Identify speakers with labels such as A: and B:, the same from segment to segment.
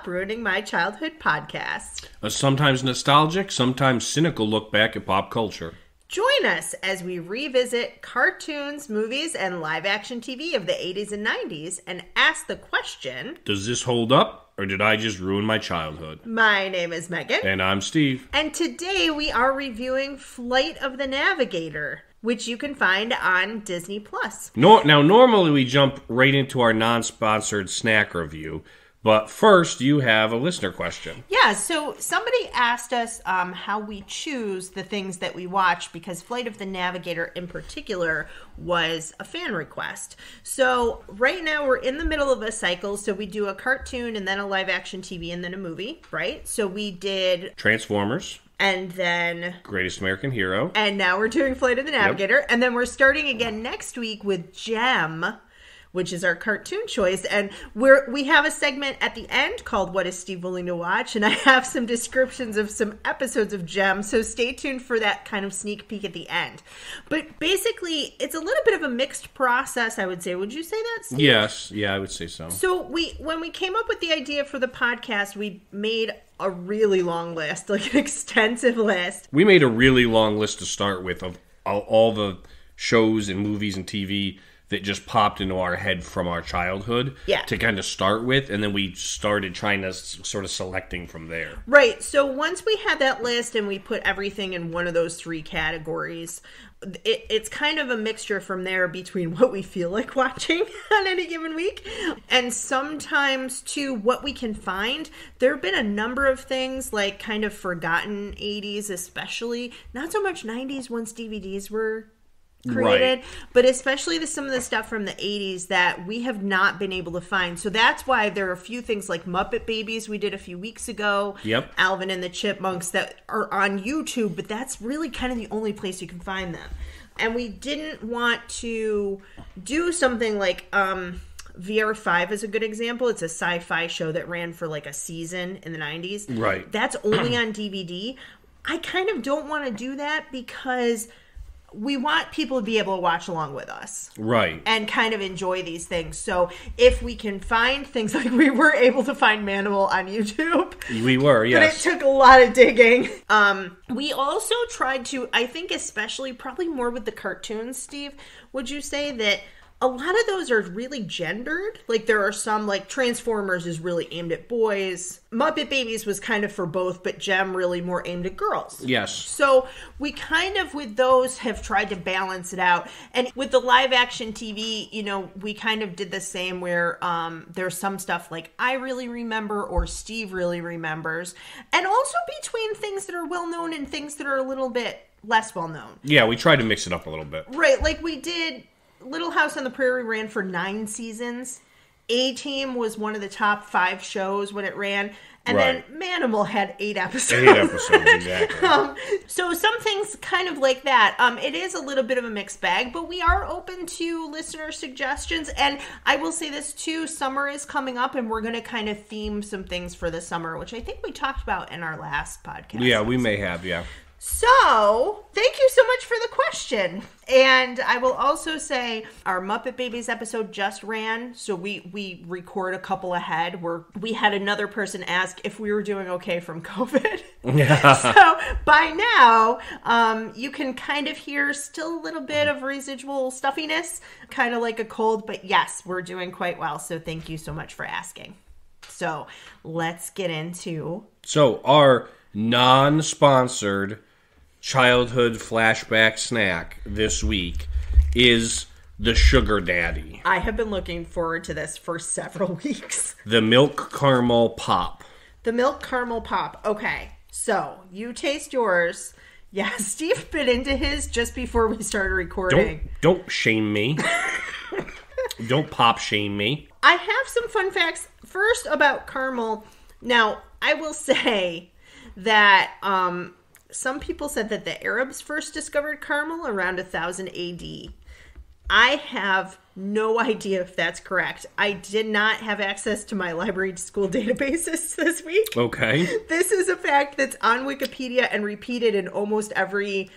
A: Stop Ruining My Childhood podcast.
B: A sometimes nostalgic, sometimes cynical look back at pop culture.
A: Join us as we revisit cartoons, movies, and live action TV of the 80s and 90s and ask the question
B: Does this hold up, or did I just ruin my childhood?
A: My name is Megan.
B: And I'm Steve.
A: And today we are reviewing Flight of the Navigator, which you can find on Disney Plus.
B: No, now, normally we jump right into our non sponsored snack review. But first, you have a listener question.
A: Yeah, so somebody asked us um, how we choose the things that we watch because Flight of the Navigator in particular was a fan request. So right now we're in the middle of a cycle. So we do a cartoon and then a live action TV and then a movie, right? So we did
B: Transformers.
A: And then
B: Greatest American Hero.
A: And now we're doing Flight of the Navigator. Yep. And then we're starting again next week with Jem which is our cartoon choice. And we're we have a segment at the end called "What is Steve willing to watch?" and I have some descriptions of some episodes of Jem. So stay tuned for that kind of sneak peek at the end. But basically, it's a little bit of a mixed process. I would say. Would you say that? Steve?
B: Yes. Yeah, I would say so.
A: So we when we came up with the idea for the podcast, we made a really long list, like an extensive list.
B: We made a really long list to start with of all, all the shows and movies and TV that just popped into our head from our childhood
A: yeah.
B: to kind of start with and then we started trying to sort of selecting from there.
A: Right so once we had that list and we put everything in one of those three categories it, it's kind of a mixture from there between what we feel like watching on any given week and sometimes to what we can find. There have been a number of things like kind of forgotten 80s especially. Not so much 90s once dvds were created, right. but especially the, some of the stuff from the 80s that we have not been able to find. So that's why there are a few things like Muppet Babies we did a few weeks ago.
B: Yep.
A: Alvin and the Chipmunks that are on YouTube, but that's really kind of the only place you can find them. And we didn't want to do something like um VR5 is a good example. It's a sci-fi show that ran for like a season in the 90s.
B: Right.
A: That's only on DVD. I kind of don't want to do that because we want people to be able to watch along with us.
B: Right.
A: And kind of enjoy these things. So if we can find things like we were able to find Manimal on YouTube.
B: We were, yes.
A: But it took a lot of digging. Um, we also tried to, I think, especially probably more with the cartoons, Steve, would you say that a lot of those are really gendered. Like there are some like Transformers is really aimed at boys. Muppet Babies was kind of for both, but Jem really more aimed at girls.
B: Yes.
A: So we kind of with those have tried to balance it out. And with the live action TV, you know, we kind of did the same where um there's some stuff like I really remember or Steve really remembers. And also between things that are well known and things that are a little bit less well known.
B: Yeah, we tried to mix it up a little bit.
A: Right, like we did Little House on the Prairie ran for nine seasons. A Team was one of the top five shows when it ran. And right. then Manimal had eight episodes.
B: Eight episodes, exactly. um,
A: so some things kind of like that. Um, it is a little bit of a mixed bag, but we are open to listener suggestions. And I will say this too: summer is coming up, and we're going to kind of theme some things for the summer, which I think we talked about in our last podcast.
B: Yeah, we may have. Yeah.
A: So, thank you so much for the question. And I will also say our Muppet Babies episode just ran, so we we record a couple ahead where we had another person ask if we were doing okay from COVID.
B: Yeah.
A: so by now, um, you can kind of hear still a little bit of residual stuffiness, kind of like a cold, but yes, we're doing quite well. So thank you so much for asking. So let's get into
B: So our non-sponsored childhood flashback snack this week is the sugar daddy.
A: I have been looking forward to this for several weeks.
B: The milk caramel pop.
A: The milk caramel pop. Okay, so you taste yours. Yeah, Steve bit into his just before we started recording.
B: Don't don't shame me. don't pop shame me.
A: I have some fun facts first about caramel. Now, I will say that um some people said that the Arabs first discovered caramel around 1000 AD. I have no idea if that's correct. I did not have access to my library school databases this week.
B: Okay.
A: This is a fact that's on Wikipedia and repeated in almost every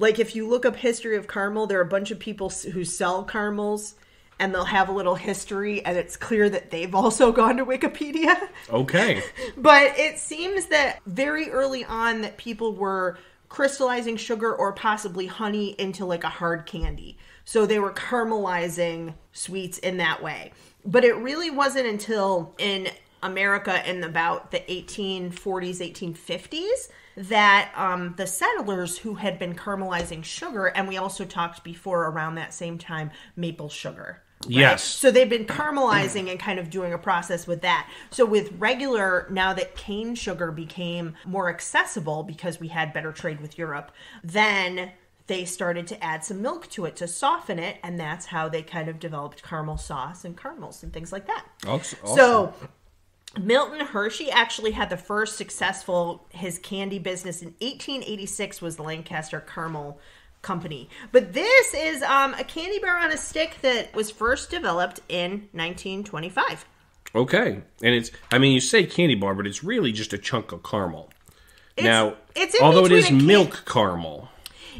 A: like if you look up history of caramel, there are a bunch of people who sell caramels and they'll have a little history, and it's clear that they've also gone to Wikipedia.
B: Okay.
A: But it seems that very early on that people were crystallizing sugar or possibly honey into like a hard candy. So they were caramelizing sweets in that way. But it really wasn't until in America in about the 1840s, 1850s that um, the settlers who had been caramelizing sugar, and we also talked before around that same time, maple sugar. Right?
B: Yes.
A: So they've been caramelizing and kind of doing a process with that. So with regular, now that cane sugar became more accessible because we had better trade with Europe, then they started to add some milk to it to soften it, and that's how they kind of developed caramel sauce and caramels and things like that.
B: Awesome.
A: So Milton Hershey actually had the first successful his candy business in 1886 was the Lancaster Caramel Company. But this is um, a candy bar on a stick that was first developed in 1925.
B: Okay. And it's, I mean, you say candy bar, but it's really just a chunk of caramel. now,
A: it's in
B: although it is milk caramel.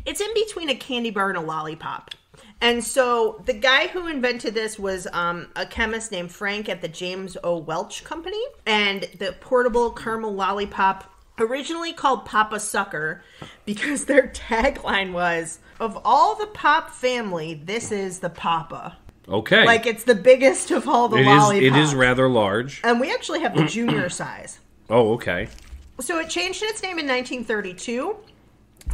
A: It's in between a candy bar and a lollipop. And so the guy who invented this was um, a chemist named Frank at the James O. Welch Company. And the portable caramel lollipop, originally called Papa Sucker, because their tagline was Of all the pop family, this is the Papa.
B: Okay.
A: Like it's the biggest of all the
B: it is,
A: lollipops.
B: it is rather large.
A: and we actually have the junior size.
B: Oh, okay.
A: So it changed its name in 1932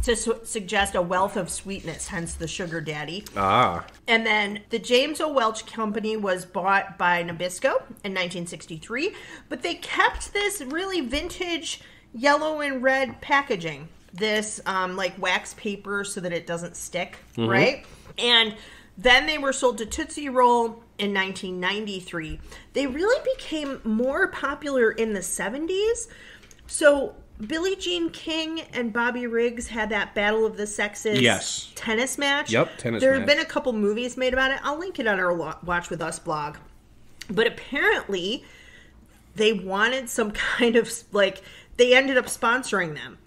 A: to su- suggest a wealth of sweetness, hence the sugar daddy.
B: Ah.
A: And then the James O. Welch Company was bought by Nabisco in 1963, but they kept this really vintage yellow and red packaging. This um, like wax paper so that it doesn't stick, right? And then they were sold to Tootsie Roll in 1993. They really became more popular in the 70s. So Billie Jean King and Bobby Riggs had that Battle of the Sexes
B: Yes.
A: tennis match.
B: Yep, tennis match.
A: There have been a couple movies made about it. I'll link it on our Watch With Us blog. But apparently, they wanted some kind of like they ended up sponsoring them,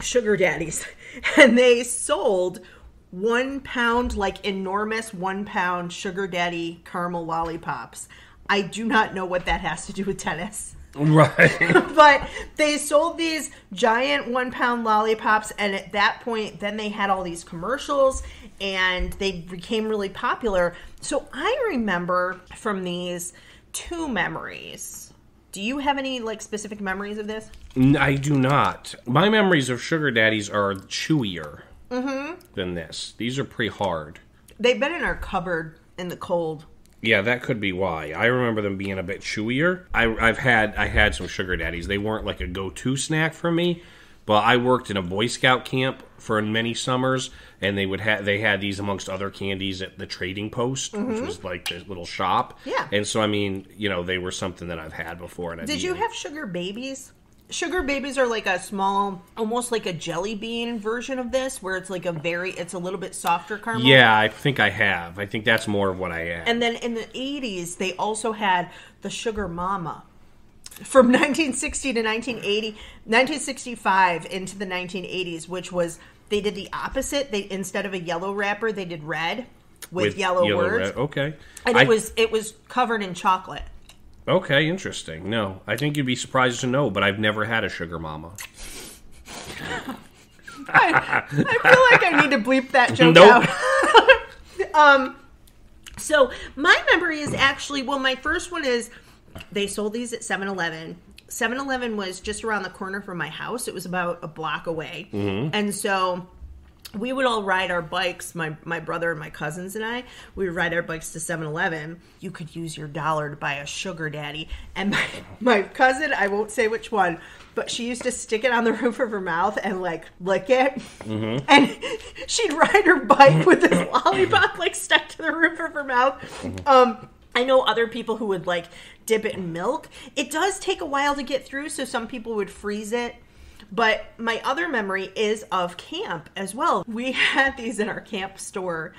A: sugar daddies, and they sold one pound like enormous one pound sugar daddy caramel lollipops. I do not know what that has to do with tennis
B: Right.
A: but they sold these giant one pound lollipops and at that point then they had all these commercials and they became really popular so i remember from these two memories do you have any like specific memories of this
B: I do not. My memories of sugar daddies are chewier
A: Mm-hmm.
B: than this. These are pretty hard.
A: they've been in our cupboard in the cold
B: Yeah, that could be why. I remember them being a bit chewier. I, I've had I had some sugar daddies. They weren't like a go-to snack for me, but I worked in a Boy Scout camp for many summers, and they would have they had these amongst other candies at the Trading Post, which was like this little shop.
A: Mm-hmm. Yeah.
B: and so I mean, you know, they were something that I've had before. And I've
A: did you have sugar babies sugar babies are like a small almost like a jelly bean version of this where it's like a very it's a little bit softer caramel
B: Yeah, I think I have. I think that's more of what I had.
A: And then in the 80s, they also had the Sugar Mama. From 1960 to 1980, 1965 into the 1980s, which was they did the opposite. They instead of a yellow wrapper, they did red with, yellow, words,
B: red- Okay,
A: and
B: I-
A: it was it was covered in chocolate.
B: okay. Interesting. No, I think you'd be surprised to know, but I've never had a sugar mama.
A: I, I feel like I need to bleep that joke
B: Nope.
A: out. um, so my memory is actually well, my first one is they sold these at 7-Eleven. 7-Eleven was just around the corner from my house. It was about a block away, mm-hmm. and so we would all ride our bikes my my brother and my cousins and i we would ride our bikes to 7-eleven you could use your dollar to buy a sugar daddy. And my, my cousin i won't say which one but she used to stick it on the roof of her mouth and like lick it. Mm-hmm. And she'd ride her bike with this lollipop like stuck to the roof of her mouth. Mm-hmm. Um I know other people who would like dip it in milk. It does take a while to get through, so some people would freeze it. But my other memory is of camp as well. We had these in our camp store,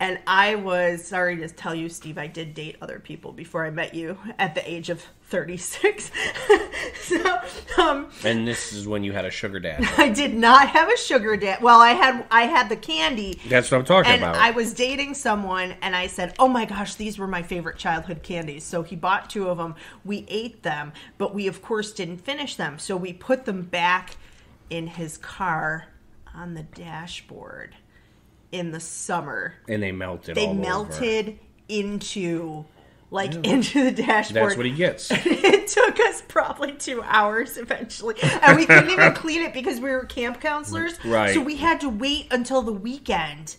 A: and I was sorry to tell you, Steve, I did date other people before I met you at the age of 36. so, um,
B: And this is when you had a sugar daddy.
A: I did not have a sugar dad. Well, I had I had the candy.
B: That's what I'm talking
A: And
B: about.
A: I was dating someone, and I said, "Oh my gosh, these were my favorite childhood candies." So he bought two of them. We ate them, but we of course didn't finish them. So we put them back in his car on the dashboard in the summer.
B: and they melted.
A: They
B: all over.
A: melted into like into the dashboard.
B: That's what he gets.
A: it took us probably two hours eventually. And we couldn't even clean it because we were camp counselors.
B: Right.
A: So we had to wait until the weekend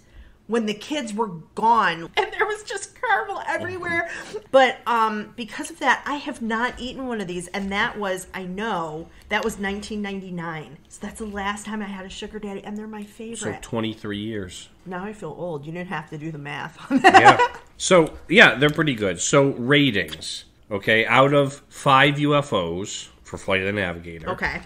A: when the kids were gone and there was just caramel everywhere. But um because of that, I have not eaten one of these and that was I know that was 1999. So that's the last time I had a sugar daddy and they're my favorite.
B: So 23 years.
A: now I feel old. You didn't have to do the math on that.
B: Yeah. so yeah, they're pretty good. So ratings. Okay, out of five UFOs for Flight of the Navigator,
A: Okay.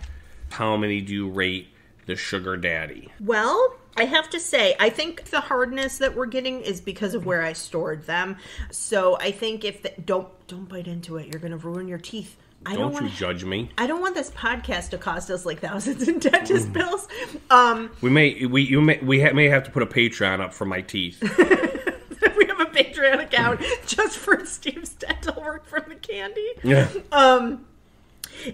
B: how many do you rate the Sugar Daddy?
A: Well, I have to say, I think the hardness that we're getting is because of where I stored them. So I think if the, don't don't bite into it, you're going to ruin your teeth. I
B: Don't,
A: don't,
B: you judge me?
A: I don't want this podcast to cost us like thousands in dentist bills. Um,
B: We may we you may we ha- may have to put a Patreon up for my teeth.
A: we have a Patreon account just for Steve's dental work from the candy.
B: yeah.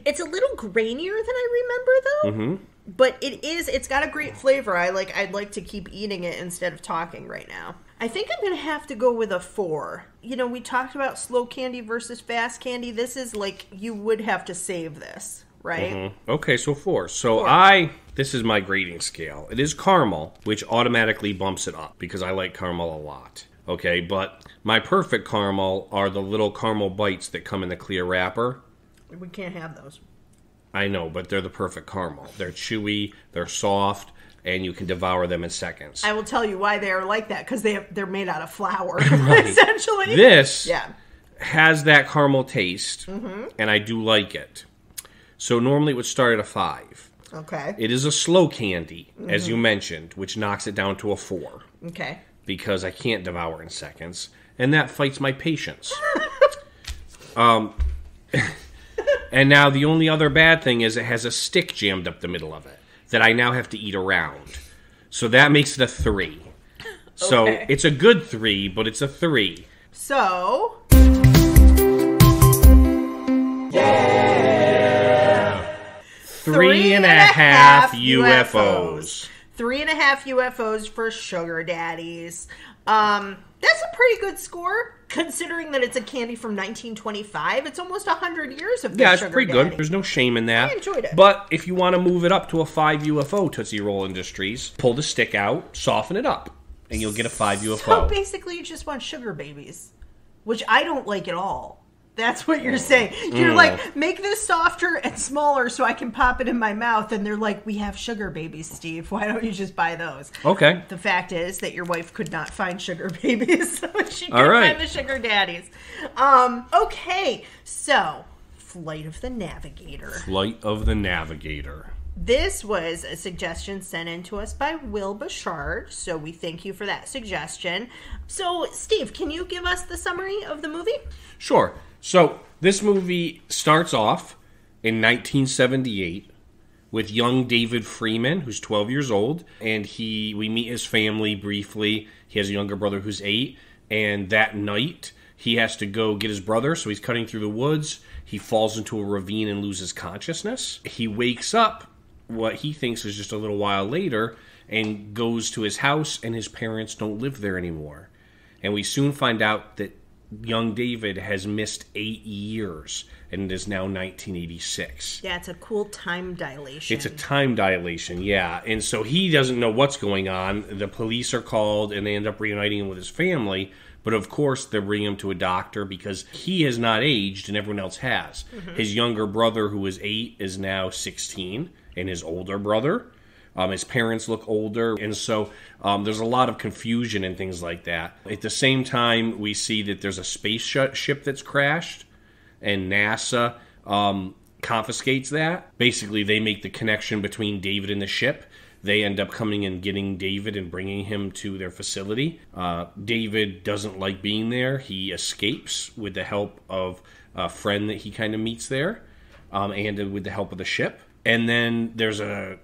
A: It's a little grainier than I remember though. Mm-hmm. But it is it's got a great flavor. I like I'd like to keep eating it instead of talking right now. I think I'm going to have to go with a 4. You know, we talked about slow candy versus fast candy. This is like you would have to save this, right?
B: Okay, so four. So I this is my grading scale. It is caramel, which automatically bumps it up because I like caramel a lot. Okay, but my perfect caramel are the little caramel bites that come in the clear wrapper.
A: We can't have those.
B: I know, but they're the perfect caramel. They're chewy, they're soft, and you can devour them in seconds.
A: I will tell you why they are like that cuz they have, they're made out of flour essentially.
B: This
A: yeah.
B: has that caramel taste, and I do like it. So normally it would start at a five.
A: Okay.
B: It is a slow candy, as you mentioned, which knocks it down to a four
A: Okay.
B: because I can't devour in seconds, and that fights my patience. um, and now the only other bad thing is it has a stick jammed up the middle of it that I now have to eat around. So that makes it a three. So it's a good three, but it's a three.
A: So,
B: Three and a half UFOs.
A: Three and a half UFOs for sugar daddies. Um, that's a pretty good score considering that it's a candy from 1925. It's almost 100 years of this
B: Yeah, it's pretty
A: daddy.
B: good. There's no shame in that.
A: I enjoyed it.
B: But if you want to move it up to a five UFO Tootsie Roll Industries, pull the stick out, soften it up, and you'll get a
A: 5
B: UFO.
A: So basically, you just want sugar babies, which I don't like at all. That's what
B: Mm.
A: you're saying. You're like, make this softer and smaller so I can pop it in my mouth. And they're like, we have sugar babies, Steve. Why don't you just buy those?
B: Okay.
A: The fact is that your wife could not find sugar babies, so she could
B: right.
A: find the sugar daddies. Um, okay, so Flight of the Navigator.
B: Flight of the Navigator.
A: This was a suggestion sent in to us by Will Bouchard, so we thank you for that suggestion. So, Steve, can you give us the summary of the movie?
B: Sure. So this movie starts off in 1978 with young David Freeman, who's 12 years old, and he we meet his family briefly. He has a younger brother who's eight, and that night he has to go get his brother. So he's cutting through the woods. He falls into a ravine and loses consciousness. He wakes up what he thinks is just a little while later and goes to his house, and his parents don't live there anymore. And we soon find out that young David has missed eight years, and it is now 1986.
A: Yeah, it's a cool time dilation.
B: It's a time dilation, yeah. And so he doesn't know what's going on. The police are called, and they end up reuniting him with his family. But of course, they bring him to a doctor because he has not aged, and everyone else has. Mm-hmm. His younger brother, who was eight, is now 16, and his older brother. Um, his parents look older, and so um, there's a lot of confusion and things like that. At the same time, we see that there's a space ship that's crashed, and NASA um, confiscates that. Basically, they make the connection between David and the ship they end up coming and getting David and bringing him to their facility. Uh, David doesn't like being there. He escapes with the help of a friend that he kind of meets there, um, and with the help of the ship. And then there's a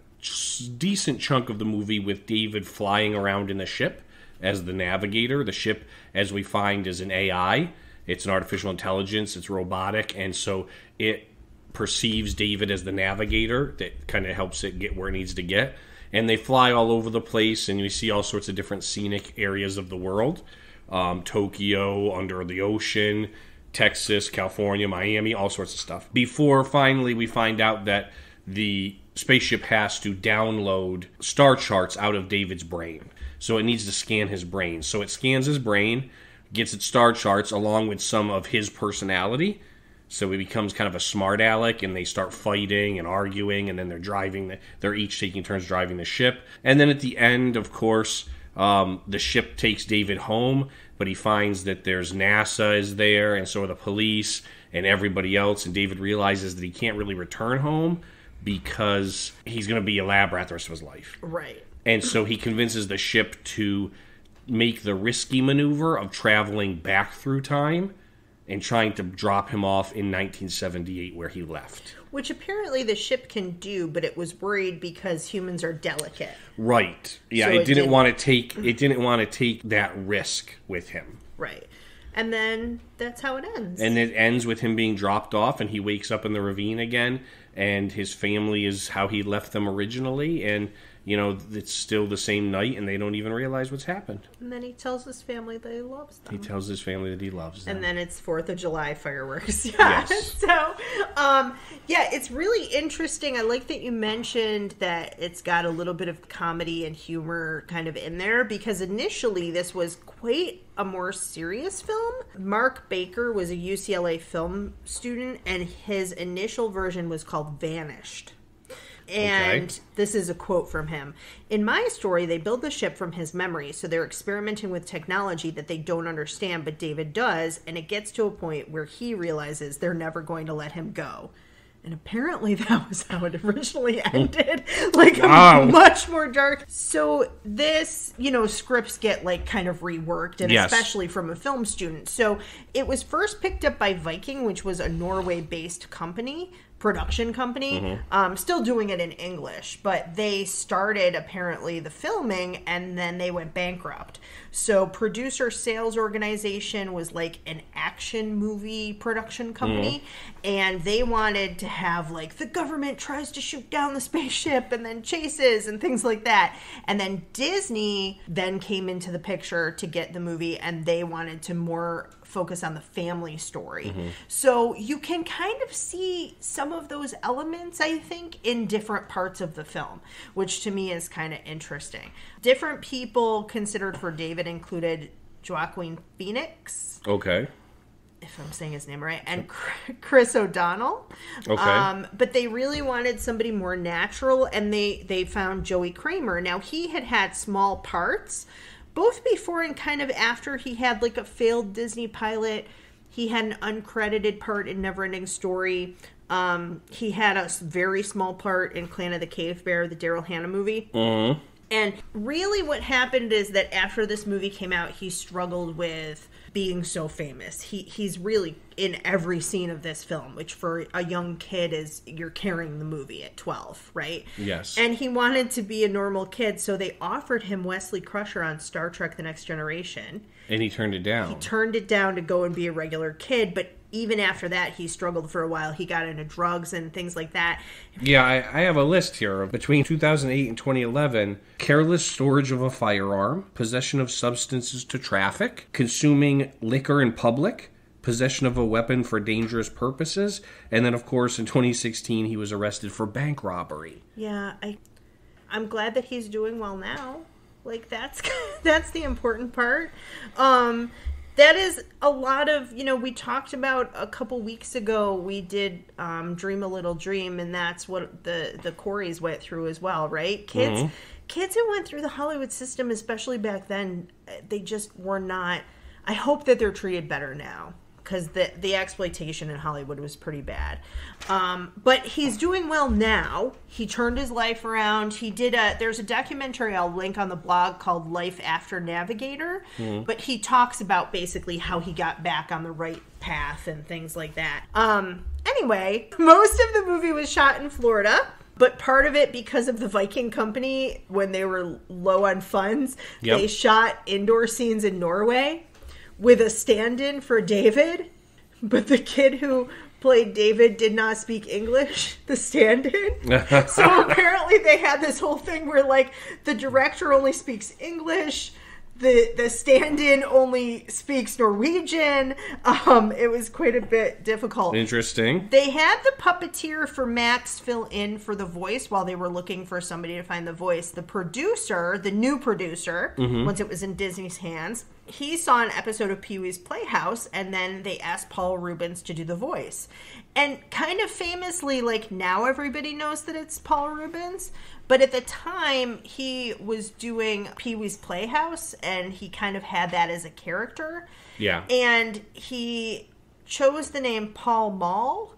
B: decent chunk of the movie with David flying around in the ship as the navigator. The ship, as we find, is an AI. It's an artificial intelligence. It's robotic, and so it perceives David as the navigator that kind of helps it get where it needs to get. And they fly all over the place, and you see all sorts of different scenic areas of the world um, Tokyo, under the ocean, Texas, California, Miami, all sorts of stuff. Before finally we find out that the spaceship has to download star charts out of David's brain. So it needs to scan his brain. So it scans his brain, gets its star charts along with some of his personality. So he becomes kind of a smart aleck, and they start fighting and arguing, and then they're driving. The, they're each taking turns driving the ship. And then at the end, of course, um, the ship takes David home, but he finds that there's NASA is there, and so are the police and everybody else. And David realizes that he can't really return home because he's going to be a lab rat the rest of his life.
A: Right.
B: And so he convinces the ship to make the risky maneuver of traveling back through time and trying to drop him off in 1978 where he left.
A: Which apparently the ship can do, but it was worried because humans are delicate.
B: Right. Yeah,
A: So
B: it,
A: it
B: didn't
A: didn't-
B: want to take it didn't want to take that risk with him.
A: Right. And then that's how it ends.
B: And it ends with him being dropped off and he wakes up in the ravine again and his family is how he left them originally and you know it's still the same night and they don't even realize what's happened.
A: And then he tells his family that he loves them.
B: He tells his family that he loves them.
A: and then it's Fourth of July fireworks. Yeah.
B: Yes.
A: So, um, yeah, it's really interesting. I like that you mentioned that it's got a little bit of comedy and humor kind of in there because initially this was quite a more serious film. Mark Baker was a UCLA film student, and his initial version was called Vanished. And
B: Okay.
A: this is a quote from him. In my story, they build the ship from his memory, so they're experimenting with technology that they don't understand, but David does, and it gets to a point where he realizes they're never going to let him go. And apparently that was how it originally oh. ended. like
B: Wow.
A: much more dark. So this, you know, scripts get like kind of reworked and
B: Yes.
A: especially from a film student. So it was first picked up by Viking, which was a Norway-based company, production company. Um, still doing it in English, but they started apparently the filming and then they went bankrupt. So producer sales organization was like an action movie production company, and they wanted to have like the government tries to shoot down the spaceship and then chases and things like that. And then Disney then came into the picture to get the movie, and they wanted to more focus on the family story. So you can kind of see some of those elements, I think, in different parts of the film, which to me is kind of interesting. Different people considered for David included Joaquin Phoenix,
B: okay.
A: if I'm saying his name right, and Chris O'Donnell.
B: Okay.
A: Um, but they really wanted somebody more natural, and they they found Joey Cramer. Now he had had small parts, both before and kind of after he had like a failed Disney pilot. He had an uncredited part in Neverending Story. Um, he had a very small part in Clan of the Cave Bear, the Daryl Hannah movie. And really, what happened is that after this movie came out, he struggled with being so famous. He he's really in every scene of this film, which for a young kid is you're carrying the movie at twelve, right?
B: Yes.
A: And he wanted to be a normal kid, so they offered him Wesley Crusher on Star Trek: The Next Generation.
B: And he turned it down.
A: He turned it down to go and be a regular kid, but even after that, he struggled for a while. He got into drugs and things like that.
B: Yeah, I, I have a list here between 2008 and 2011 careless storage of a firearm, possession of substances to traffic, consuming liquor in public, possession of a weapon for dangerous purposes, and then, of course, in 2016, he was arrested for bank robbery.
A: Yeah, I I'm glad that he's doing well now. Like that's that's the important part. Um that is a lot of, you know, we talked about a couple weeks ago we did um Dream a Little Dream and that's what the the Coreys went through as well, right? Kids kids who went through the Hollywood system especially back then, uh, they just were not I hope that they're treated better now because the the exploitation in Hollywood was pretty bad. Um, but he's doing well now. He turned his life around. He did a there's a documentary I'll link on the blog called Life After Navigator, but he talks about basically how he got back on the right path and things like that. Um, anyway, most of the movie was shot in Florida. But part of it because of the Viking company, when they were low on funds,
B: Yep.
A: they shot indoor scenes in Norway with a stand in for David. But the kid who played David did not speak English, the stand in. so apparently they had this whole thing where like the director only speaks English. The, the stand-in only speaks Norwegian. Um, it was quite a bit difficult.
B: Interesting.
A: They had the puppeteer for Max fill in for the voice while they were looking for somebody to find the voice. The producer, the new producer, once it was in Disney's hands, he saw an episode of Pee Wee's Playhouse and then they asked Paul Reubens to do the voice. And kind of famously, like now everybody knows that it's Paul Reubens. But at the time, he was doing Pee Wee's Playhouse and he kind of had that as a character
B: Yeah.
A: and he chose the name Paul Mall,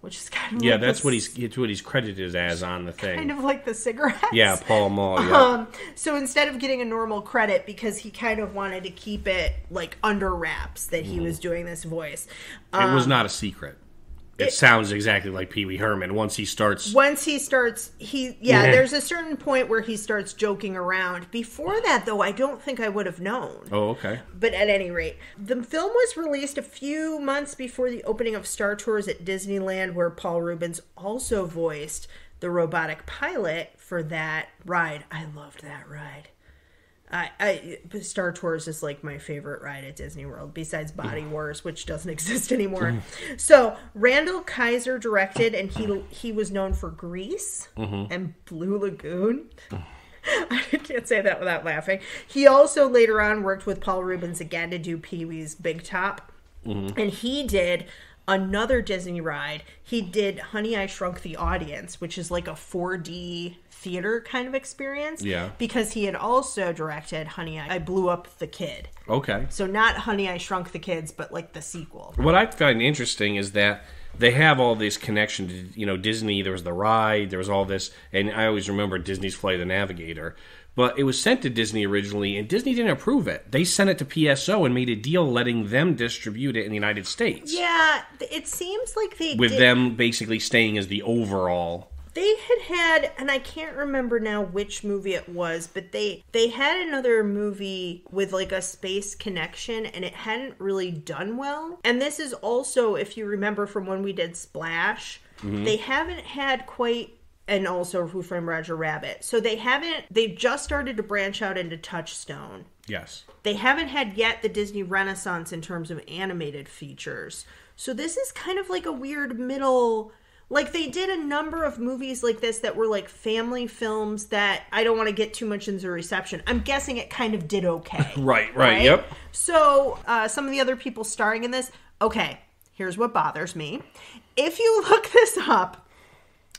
A: which is kind of
B: yeah,
A: like
B: that's what he's it's what he's credited as on the thing.
A: kind of like the cigarettes.
B: yeah, Paul Mall. Yeah.
A: Um, so instead of getting a normal credit, because he kind of wanted to keep it like under wraps that he was doing this voice.
B: it was not a secret. It,
A: it-
B: sounds exactly like Pee Wee Herman once he starts.
A: Once he starts, he yeah,
B: Yeah.
A: there's a certain point where he starts joking around. Before that, though, I don't think I would have known.
B: Oh, okay.
A: But at any rate, the film was released a few months before the opening of Star Tours at Disneyland, where Paul Reubens also voiced the robotic pilot for that ride. I loved that ride. I, I Star Tours is like my favorite ride at Disney World, besides Body Wars, which doesn't exist anymore. so Randal Kleiser directed, and he he was known for Grease mm-hmm. and Blue Lagoon. I can't say that without laughing. He also later on worked with Paul Reubens again to do Pee Wee's Big Top. Mm-hmm. And he did another Disney ride. He did Honey, I Shrunk the Audience, which is like a 4D theater kind of experience.
B: Yeah.
A: Because he had also directed Honey, I I Blew Up the Kid.
B: Okay.
A: So not Honey, I Shrunk the Kids, but like the sequel.
B: What I find interesting is that they have all this connection to you know Disney. There was the ride, there was all this, and I always remember Disney's Flight of the Navigator. But it was sent to Disney originally, and Disney didn't approve it. They sent it to PSO and made a deal letting them distribute it in the United States.
A: Yeah, it seems like they
B: With
A: did-
B: them basically staying as the overall.
A: They had had and i can't remember now which movie it was but they they had another movie with like a space connection and it hadn't really done well and this is also if you remember from when we did splash mm-hmm. they haven't had quite and also who framed roger rabbit so they haven't they've just started to branch out into touchstone
B: Yes.
A: they haven't had yet the Disney Renaissance in terms of animated features. So this is kind of like a weird middle like they did a number of movies like this that were like family films that I don't want to get too much into the reception. I'm guessing it kind of did okay.
B: Right, right, yep.
A: So, uh, some of the other people starring in this, okay, here's what bothers me. If you look this up,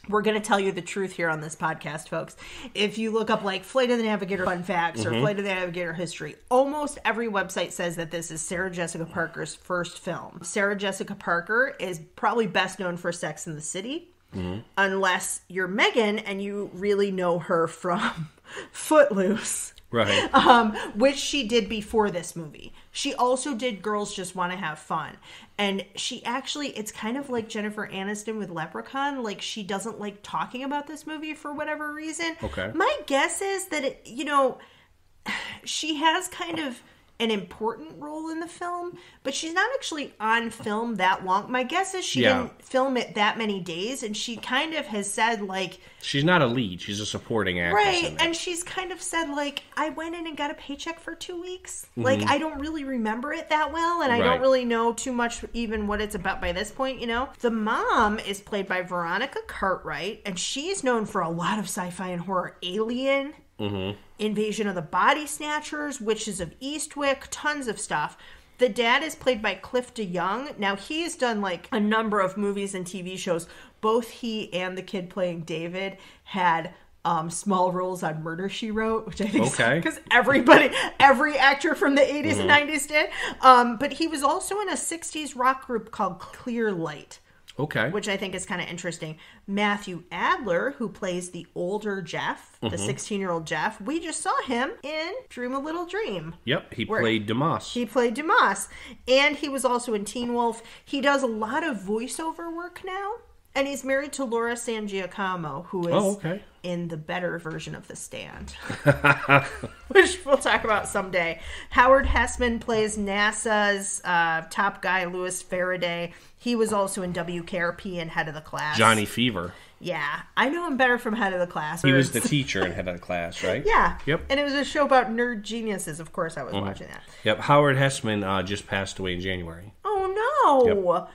A: we're going to tell you the truth here on this podcast, folks. If you look up like Flight of the Navigator fun facts or mm-hmm. Flight of the Navigator history, almost every website says that this is Sarah Jessica Parker's first film. Sarah Jessica Parker is probably best known for Sex in the City, mm-hmm. unless you're Megan and you really know her from Footloose
B: Right.
A: um, which she did before this movie. She also did Girls Just Want to Have Fun. And she actually, it's kind of like Jennifer Aniston with Leprechaun. Like, she doesn't like talking about this movie for whatever reason.
B: Okay.
A: My guess is that, it, you know, she has kind of an important role in the film, but she's not actually on film that long. My guess is she
B: Yeah.
A: didn't film it that many days, and she kind of has said, like,
B: She's not a lead. She's a supporting actress.
A: Right, and she's kind of said like, I went in and got a paycheck for two weeks. Like I don't really remember it that well, and I
B: Mm-hmm. Right.
A: don't really know too much even what it's about by this point. You know, the mom is played by Veronica Cartwright, and she's known for a lot of sci-fi and horror. Alien,
B: Mm-hmm.
A: Invasion of the Body Snatchers, Witches of Eastwick, tons of stuff. The dad is played by Cliff DeYoung. Now he's done like a number of movies and TV shows. Both he and the kid playing David had um, small roles on Murder She Wrote, which I think
B: Okay.
A: because everybody, every actor from the 80s and 90s did. Um, but he was also in a 60s rock group called Clear Light
B: Okay.
A: which I think is kind of interesting. Matthew Adler, who plays the older Jeff, the mm-hmm. 16 year old Jeff, we just saw him in Dream a Little Dream.
B: yep, he played Demas.
A: He played Dumas, and he was also in Teen Wolf. He does a lot of voiceover work now, and he's married to Laura San Giacomo, who is
B: Oh, okay.
A: in the better version of The Stand, which we'll talk about someday. Howard Hesseman plays NASA's uh, top guy, Louis Faraday. He was also in WKRP and Head of the Class.
B: Johnny Fever.
A: Yeah, I know him better from Head of the Class.
B: He was the teacher and head of the class, right?
A: Yeah.
B: Yep.
A: And it was a show about nerd geniuses. Of course, I
B: Mm-hmm.
A: was watching that.
B: Yep. Howard Hesseman uh, just passed away in January.
A: Oh no!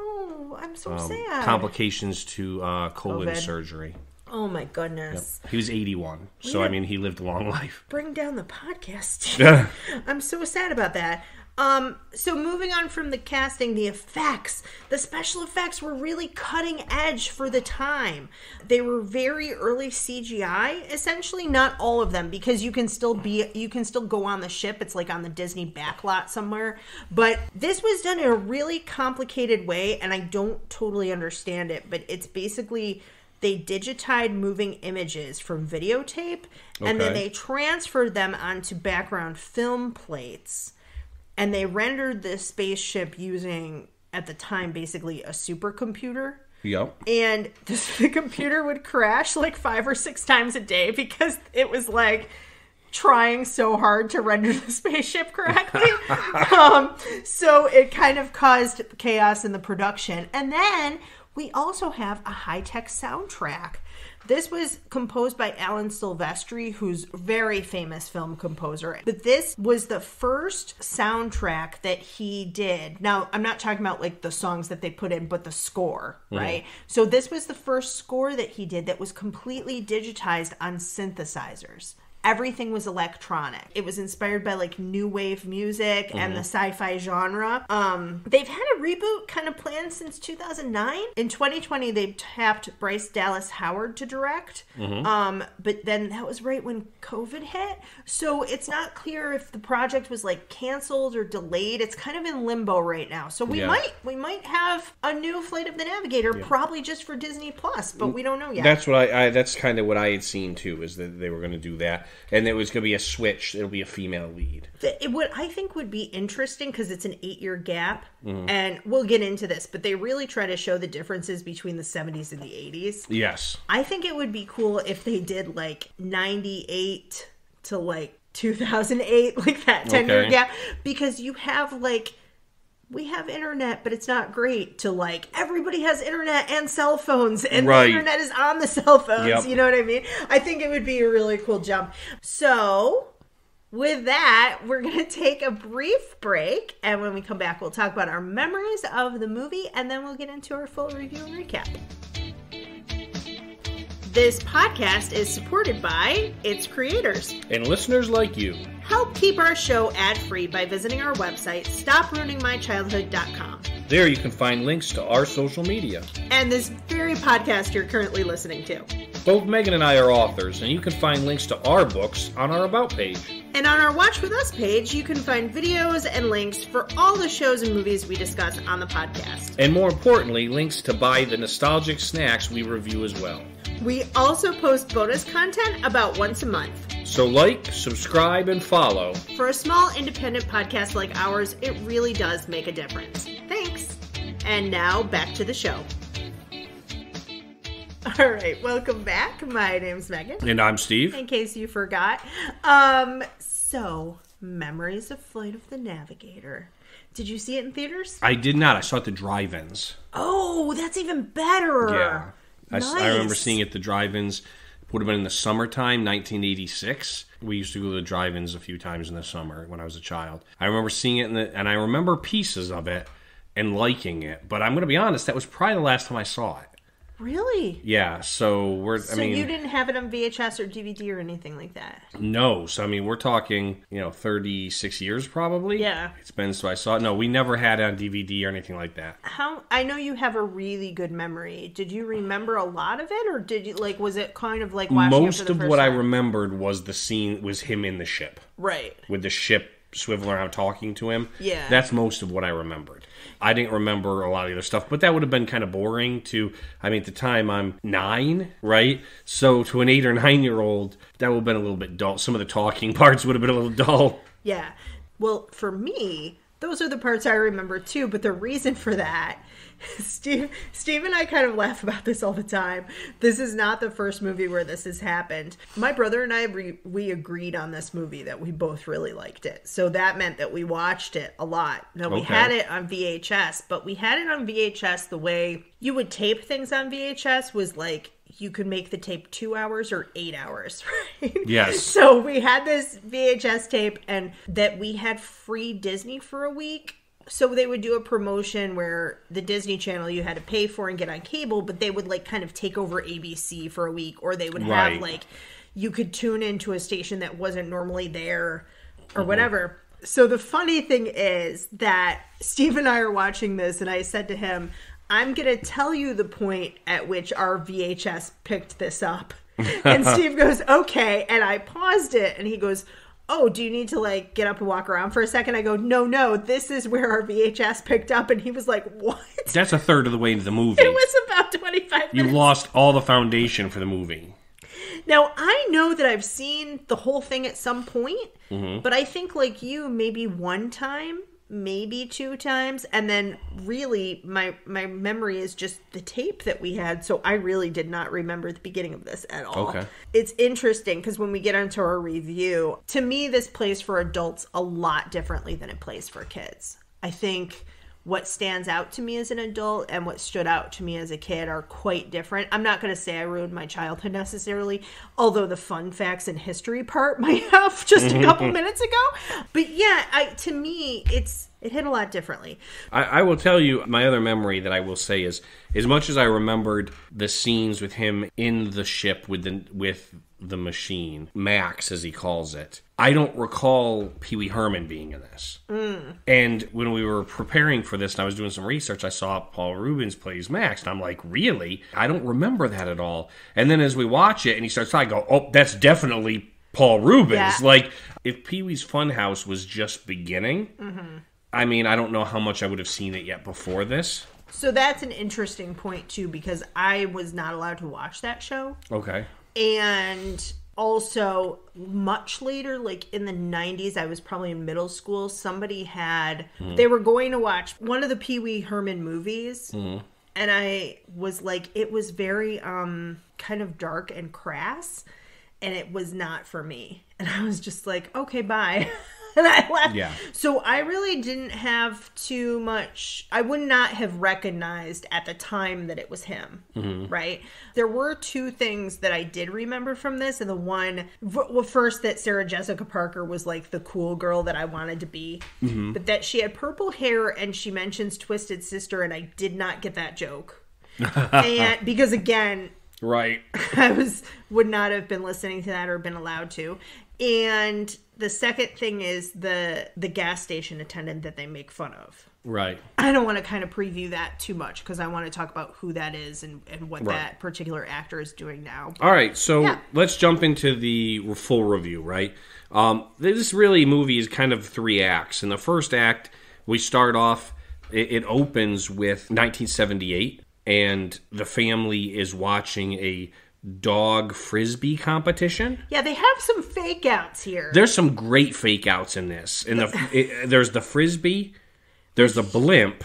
A: Oh, I'm so
B: Um,
A: sad.
B: complications to uh, colon
A: COVID.
B: surgery.
A: oh my goodness!
B: He was 81, so I mean, he lived a long life.
A: Bring down the podcast. I'm so sad about that. Um, so moving on from the casting, the effects, the special effects were really cutting edge for the time. They were very early CGI, essentially not all of them, because you can still be you can still go on the ship. It's like on the Disney backlot somewhere. But this was done in a really complicated way, and I don't totally understand it. But it's basically they digitized moving images from videotape, and then they transferred them onto background film plates and they rendered this spaceship using at the time basically a supercomputer.
B: Yep.
A: and this, the computer would crash like five or six times a day because it was like trying so hard to render the spaceship correctly. Um, so it kind of caused chaos in the production. And then we also have a high-tech soundtrack this was composed by Alan Silvestri, who's a very famous film composer. But this was the first soundtrack that he did. Now, I'm not talking about like the songs that they put in, but the score, mm-hmm. right? So this was the first score that he did that was completely digitized on synthesizers. Everything was electronic. It was inspired by like new wave music and the sci-fi genre. Um, they've had a reboot kind of planned since 2009. In 2020, they tapped Bryce Dallas Howard to direct. Um, but then that was right when COVID hit, so it's not clear if the project was like canceled or delayed. It's kind of in limbo right now. So we
B: Yeah.
A: might we might have a new Flight of the Navigator, probably just for Disney Plus, but we don't know yet.
B: That's what I, I. That's kind of what I had seen too. Is that they were going to do that, and it was going to be a switch. It'll be a female lead.
A: it, what I think would be interesting because it's an eight year gap,
B: Mm-hmm.
A: and we'll get into this, but they really try to show the differences between the 70s and the 80s.
B: Yes.
A: I think it would be cool if they did like 98 to like 2008, like that 10 year
B: Okay.
A: gap, because you have like. We have internet, but it's not great to like everybody has internet and cell phones, and
B: Right.
A: the internet is on the cell phones.
B: Yep.
A: You know what I mean? I think it would be a really cool jump. So, with that, we're going to take a brief break. And when we come back, we'll talk about our memories of the movie and then we'll get into our full review and recap. This podcast is supported by its creators.
B: And listeners like you.
A: Help keep our show ad free by visiting our website, stopruiningmychildhood.com.
B: There you can find links to our social media.
A: And this very podcast you're currently listening to.
B: Both Megan and I are authors, and you can find links to our books on our About page.
A: And on our Watch With Us page, you can find videos and links for all the shows and movies we discuss on the podcast.
B: And more importantly, links to buy the nostalgic snacks we review as well.
A: We also post bonus content about once a month.
B: So like, subscribe, and follow.
A: For a small independent podcast like ours, it really does make a difference. Thanks. And now back to the show. All right, welcome back. My name's Megan.
B: And I'm Steve.
A: In case you forgot. Um, so memories of Flight of the Navigator. Did you see it in theaters?
B: I did not. I saw it at the drive-ins.
A: Oh, that's even better.
B: Yeah. I remember seeing it at the drive-ins. Would have been in the summertime, 1986. We used to go to the drive-ins a few times in the summer when I was a child. I remember seeing it, the, and I remember pieces of it and liking it. But I'm going to be honest, that was probably the last time I saw it.
A: Really?
B: Yeah, so we're.
A: So
B: I mean,
A: you didn't have it on VHS or DVD or anything like that?
B: no. So I mean, we're talking, you know, thirty six years probably.
A: Yeah.
B: it's been so I saw it. No, we never had it on DVD or anything like that.
A: How I know you have a really good memory. Did you remember a lot of it, or did you like? Was it kind of like watching it
B: Most
A: for the
B: of what I remembered was the scene was him in the ship
A: Right.
B: with the ship swiveling around talking to him.
A: Yeah.
B: that's most of what I remembered. I didn't remember a lot of the other stuff, but that would have been kind of boring to. I mean, at the time I'm nine, right? So to an eight or nine year old, that would have been a little bit dull. Some of the talking parts would have been a little dull.
A: Yeah. Well, for me, those are the parts I remember too. But the reason for that, Steve, Steve and I kind of laugh about this all the time. This is not the first movie where this has happened. My brother and I re, we agreed on this movie that we both really liked it. So that meant that we watched it a lot. Now we
B: Okay.
A: had it on VHS, but we had it on VHS the way you would tape things on VHS was like you could make the tape two hours or eight hours, right?
B: Yes.
A: So we had this VHS tape and that we had free Disney for a week. So they would do a promotion where the Disney Channel you had to pay for and get on cable, but they would like kind of take over ABC for a week or they would have
B: Right.
A: like you could tune into a station that wasn't normally there or
B: Mm-hmm.
A: whatever. So the funny thing is that Steve and I are watching this and I said to him, I'm going to tell you the point at which our VHS picked this up. and Steve goes, okay. And I paused it and he goes, oh, do you need to like get up and walk around for a second? I go, no, no, this is where our VHS picked up. And he was like, what?
B: That's a third of the way into the movie.
A: It was about 25
B: you
A: minutes.
B: lost all the foundation for the movie.
A: Now, I know that I've seen the whole thing at some point,
B: Mm-hmm.
A: but I think like you, maybe one time, maybe two times, and then really my my memory is just the tape that we had, so I really did not remember the beginning of this at all.
B: Okay.
A: It's interesting because when we get into our review, to me this plays for adults a lot differently than it plays for kids. I think what stands out to me as an adult and what stood out to me as a kid are quite different. I'm not going to say I ruined my childhood necessarily, although the fun facts and history part might have just a couple minutes ago. But yeah, I to me it's it hit a lot differently.
B: I, I will tell you my other memory that I will say is as much as I remembered the scenes with him in the ship with the with the machine, Max as he calls it. I don't recall Pee Wee Herman being in this. Mm. And when we were preparing for this and I was doing some research, I saw Paul Reubens plays Max, and I'm like, really? I don't remember that at all. And then as we watch it and he starts talking, I go, oh, that's definitely Paul Reubens.
A: Yeah.
B: Like, if Pee Wee's Funhouse was just beginning, mm-hmm. I mean, I don't know how much I would have seen it yet before this.
A: So that's an interesting point too because I was not allowed to watch that show.
B: Okay.
A: And also much later like in the 90s i was probably in middle school somebody had they were going to watch one of the pee-wee herman movies. And i was like it was very um kind of dark and crass and it was not for me. And i was just like okay bye. And i left.
B: Yeah.
A: so i really didn't have too much i would not have recognized at the time that it was him mm-hmm. right? There were two things that i did remember from this and the one well first that sarah jessica parker was like the cool girl that i wanted to be mm-hmm. but that she had purple hair and she mentions twisted sister and i did not get that joke. And because again
B: Right.
A: I was would not have been listening to that or been allowed to. And the second thing is the the gas station attendant that they make fun of.
B: Right.
A: I don't want to kind of preview that too much because I want to talk about who that is and, and what
B: Right.
A: that particular actor is doing now.
B: All right, so
A: Yeah.
B: let's jump into the full review, right? Um, this really movie is kind of three acts. In the first act, we start off, it, it opens with 1978, and the family is watching a dog frisbee competition.
A: Yeah, they have some fake outs here.
B: There's some great fake outs in this. In the it, there's the frisbee, there's the blimp,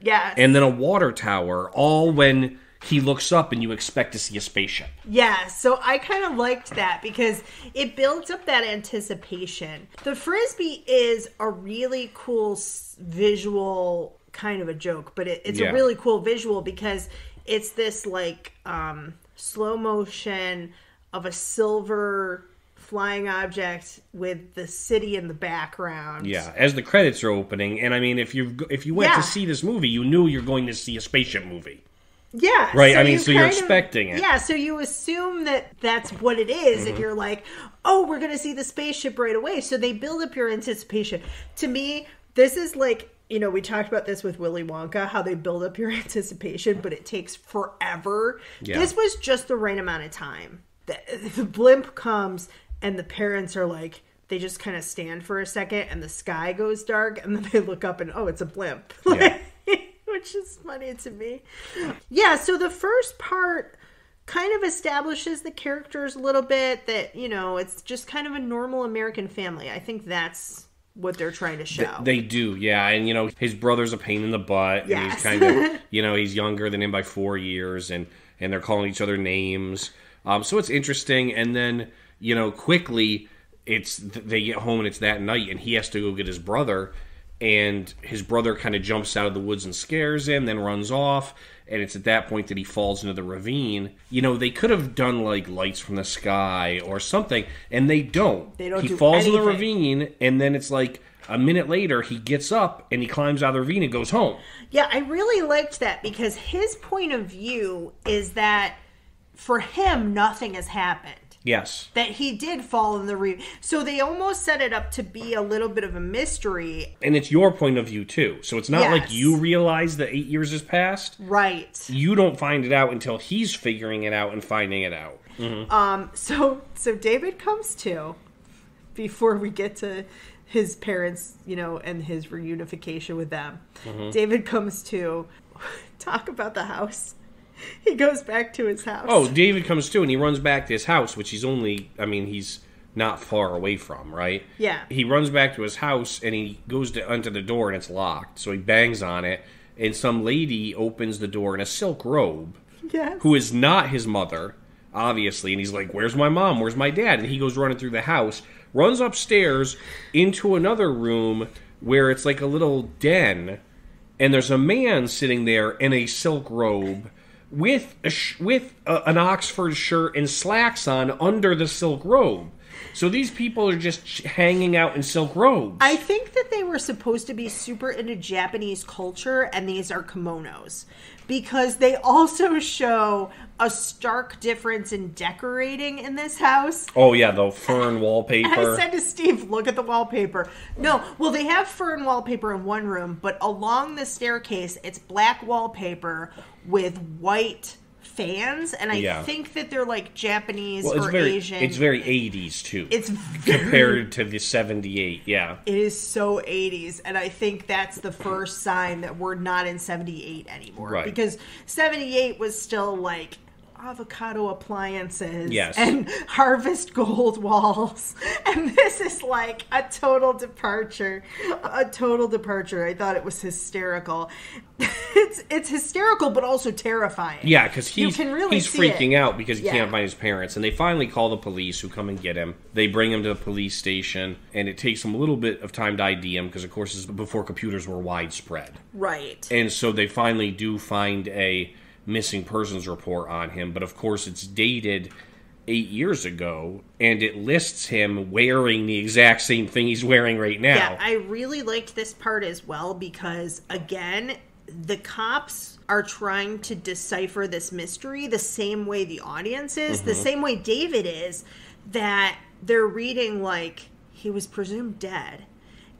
A: yes.
B: and then a water tower. All when he looks up and you expect to see a spaceship.
A: Yeah, so I kind of liked that because it builds up that anticipation. The frisbee is a really cool visual kind of a joke, but it, it's
B: Yeah.
A: a really cool visual because it's this like um, slow motion of a silver flying object with the city in the background.
B: Yeah, as the credits are opening, and I mean, if you if you went
A: Yeah.
B: to see this movie, you knew you're going to see a spaceship movie.
A: Yeah.
B: Right, I mean, so you're
A: of-
B: expecting it.
A: Yeah, so you assume that that's what it is,
B: Mm-hmm.
A: and you're like, oh, we're going to see the spaceship right away. So they build up your anticipation. To me, this is like, you know, we talked about this with Willy Wonka, how they build up your anticipation, but it takes forever.
B: Yeah.
A: This was just the right amount of time. The, the blimp comes, and the parents are like, they just kind of stand for a second, and the sky goes dark, and then they look up, and oh, it's a blimp.
B: Yeah.
A: which is funny to me. Yeah, so the first part kind of establishes the characters a little bit that, you know, it's just kind of a normal American family. I think that's what they're trying to show.
B: They do, yeah. And you know, his brother's a pain in the butt. And
A: Yes.
B: he's kind of, you know, he's younger than him by four years, and and they're calling each other names. Um, so it's interesting. And then you know, quickly, it's they get home and it's that night, and he has to go get his brother, and his brother kind of jumps out of the woods and scares him, then runs off. And it's at that point that he falls into the ravine. You know, they could have done like lights from the sky or something, and they don't.
A: They don't
B: He
A: do
B: falls in the ravine, and then it's like a minute later he gets up and he climbs out of the ravine and goes home.
A: yeah, I really liked that because his point of view is that for him, nothing has happened.
B: Yes.
A: That he did fall in the re. So they almost set it up to be a little bit of a mystery.
B: And it's your point of view too. So it's not like you realize that eight years has passed.
A: Right.
B: You don't find it out until he's figuring it out and finding it out.
A: Um, so so David comes to before we get to his parents, you know, and his reunification with them.
B: Mm-hmm.
A: David comes to talk about the house. He goes back to his house.
B: Oh, David comes too and he runs back to his house, which he's only, I mean, he's not far away from, right?
A: Yeah.
B: He runs back to his house and he goes to under the door and it's locked. So he bangs on it and some lady opens the door in a silk robe
A: yes.
B: who is not his mother, obviously. And he's like, Where's my mom? Where's my dad? And he goes running through the house, runs upstairs into another room where it's like a little den. And there's a man sitting there in a silk robe with a sh- with a, an Oxford shirt and slacks on under the silk robe. So these people are just hanging out in silk robes.
A: I think that they were supposed to be super into Japanese culture, and these are kimonos because they also show a stark difference in decorating in this house.
B: oh yeah, the fern wallpaper.
A: I said to Steve, look at the wallpaper. No, well, they have fern wallpaper in one room, but along the staircase, it's black wallpaper with white fans, and I
B: Yeah.
A: think that they're like Japanese
B: well, it's
A: or
B: very
A: Asian.
B: it's very 80s too.
A: It's very,
B: compared to the 78 yeah
A: It is so 80s, and I think that's the first sign that we're not in 78 anymore.
B: Right.
A: Because 78 was still like avocado appliances
B: Yes.
A: and harvest gold walls. And this is like a total departure. A total departure. I thought it was hysterical. It's it's hysterical but also terrifying.
B: yeah because he's,
A: can really
B: he's freaking
A: it.
B: out because he
A: Yeah.
B: can't find his parents and they finally call the police who come and get him they bring him to the police station and it takes them a little bit of time to id him because of course this is before computers were widespread
A: Right.
B: and so they finally do find a missing persons report on him but of course it's dated eight years ago and it lists him wearing the exact same thing he's wearing right now
A: Yeah, I really liked this part as well because again, the cops are trying to decipher this mystery the same way the audience is, the
B: Mm-hmm.
A: same way David is, that they're reading like he was presumed dead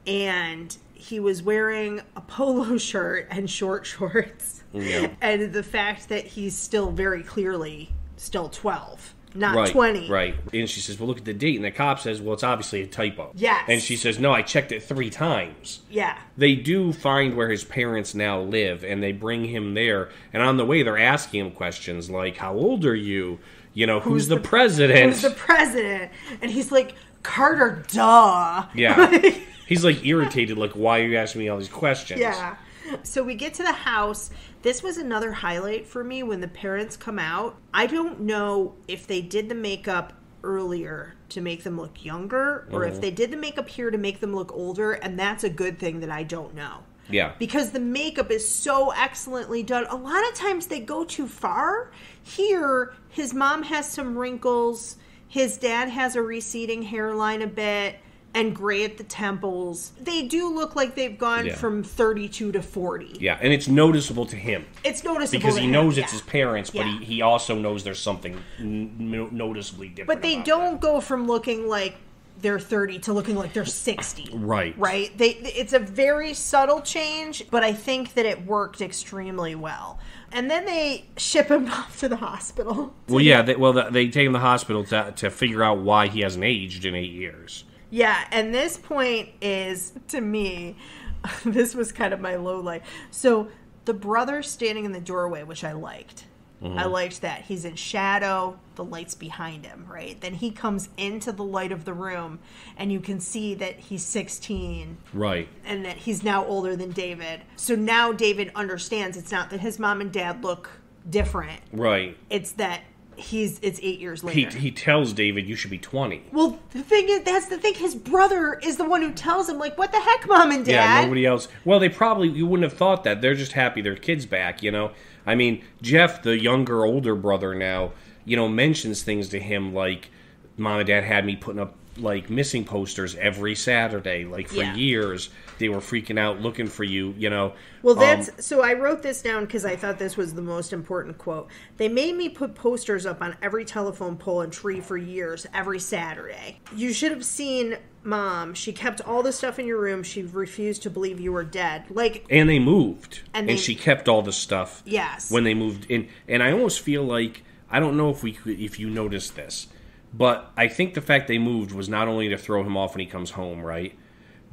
A: and he was wearing a polo shirt and short shorts.
B: Yeah.
A: And the fact that he's still very clearly still 12, not
B: right,
A: 20.
B: Right. And she says, Well, look at the date. And the cop says, Well, it's obviously a typo.
A: Yes.
B: And she says, No, I checked it three times.
A: Yeah.
B: They do find where his parents now live and they bring him there. And on the way, they're asking him questions like, How old are you? You know, who's, the, president?
A: Who's the president? And he's like, Carter, duh.
B: yeah. He's like irritated, like, Why are you asking me all these questions?
A: Yeah. So we get to the house. This was another highlight for me when the parents come out. I don't know if they did the makeup earlier to make them look younger or
B: Mm-hmm.
A: if they did the makeup here to make them look older, and that's a good thing that I don't know.
B: Yeah.
A: Because the makeup is so excellently done. A lot of times they go too far. Here, his mom has some wrinkles. His dad has a receding hairline a bit. and gray at the temples. They do look like they've gone
B: Yeah.
A: from 32 to 40.
B: Yeah, and it's noticeable to him
A: It's noticeable
B: because he
A: him,
B: knows it's
A: yeah.
B: his parents, but
A: Yeah.
B: he, he also knows there's something n- noticeably different.
A: But they don't go from looking like they're 30 to looking like they're 60.
B: Right.
A: Right? They it's a very subtle change, but I think that it worked extremely well. And then they ship him off to the hospital.
B: Well, yeah. They, well, they take him to the hospital to, to figure out why he hasn't aged in eight years.
A: Yeah, and this point is to me, this was kind of my low light. So the brother standing in the doorway, which I liked. I mm-hmm. liked that. He's in shadow, the light's behind him, right? Then he comes into the light of the room and you can see that he's 16
B: Right.
A: and that he's now older than David. So now David understands it's not that his mom and dad look different.
B: Right.
A: It's that he's it's 8 years
B: He,
A: later.
B: he tells David, "You should be 20."
A: Well, the thing is, that's the thing. His brother is the one who tells him, like, "What the heck, mom and dad?"
B: Yeah, nobody else. Well, they probably you wouldn't have thought that. They're just happy their kid's back. You know. I mean, Jeff, the younger, older brother now, you know, mentions things to him like, "Mom and Dad had me putting up like missing posters every Saturday, like for
A: Yeah.
B: years. They were freaking out looking for you. You know."
A: Well,
B: Um,
A: that's so. I wrote this down because I thought this was the most important quote. They made me put posters up on every telephone pole and tree for years, every Saturday. You should have seen mom. She kept all the stuff in your room. She refused to believe you were dead. Like,
B: and they moved,
A: And
B: and, she kept all the stuff.
A: yes,
B: when they moved in and i almost feel like i don't know if we could if you noticed this but i think the fact they moved was not only to throw him off when he comes home right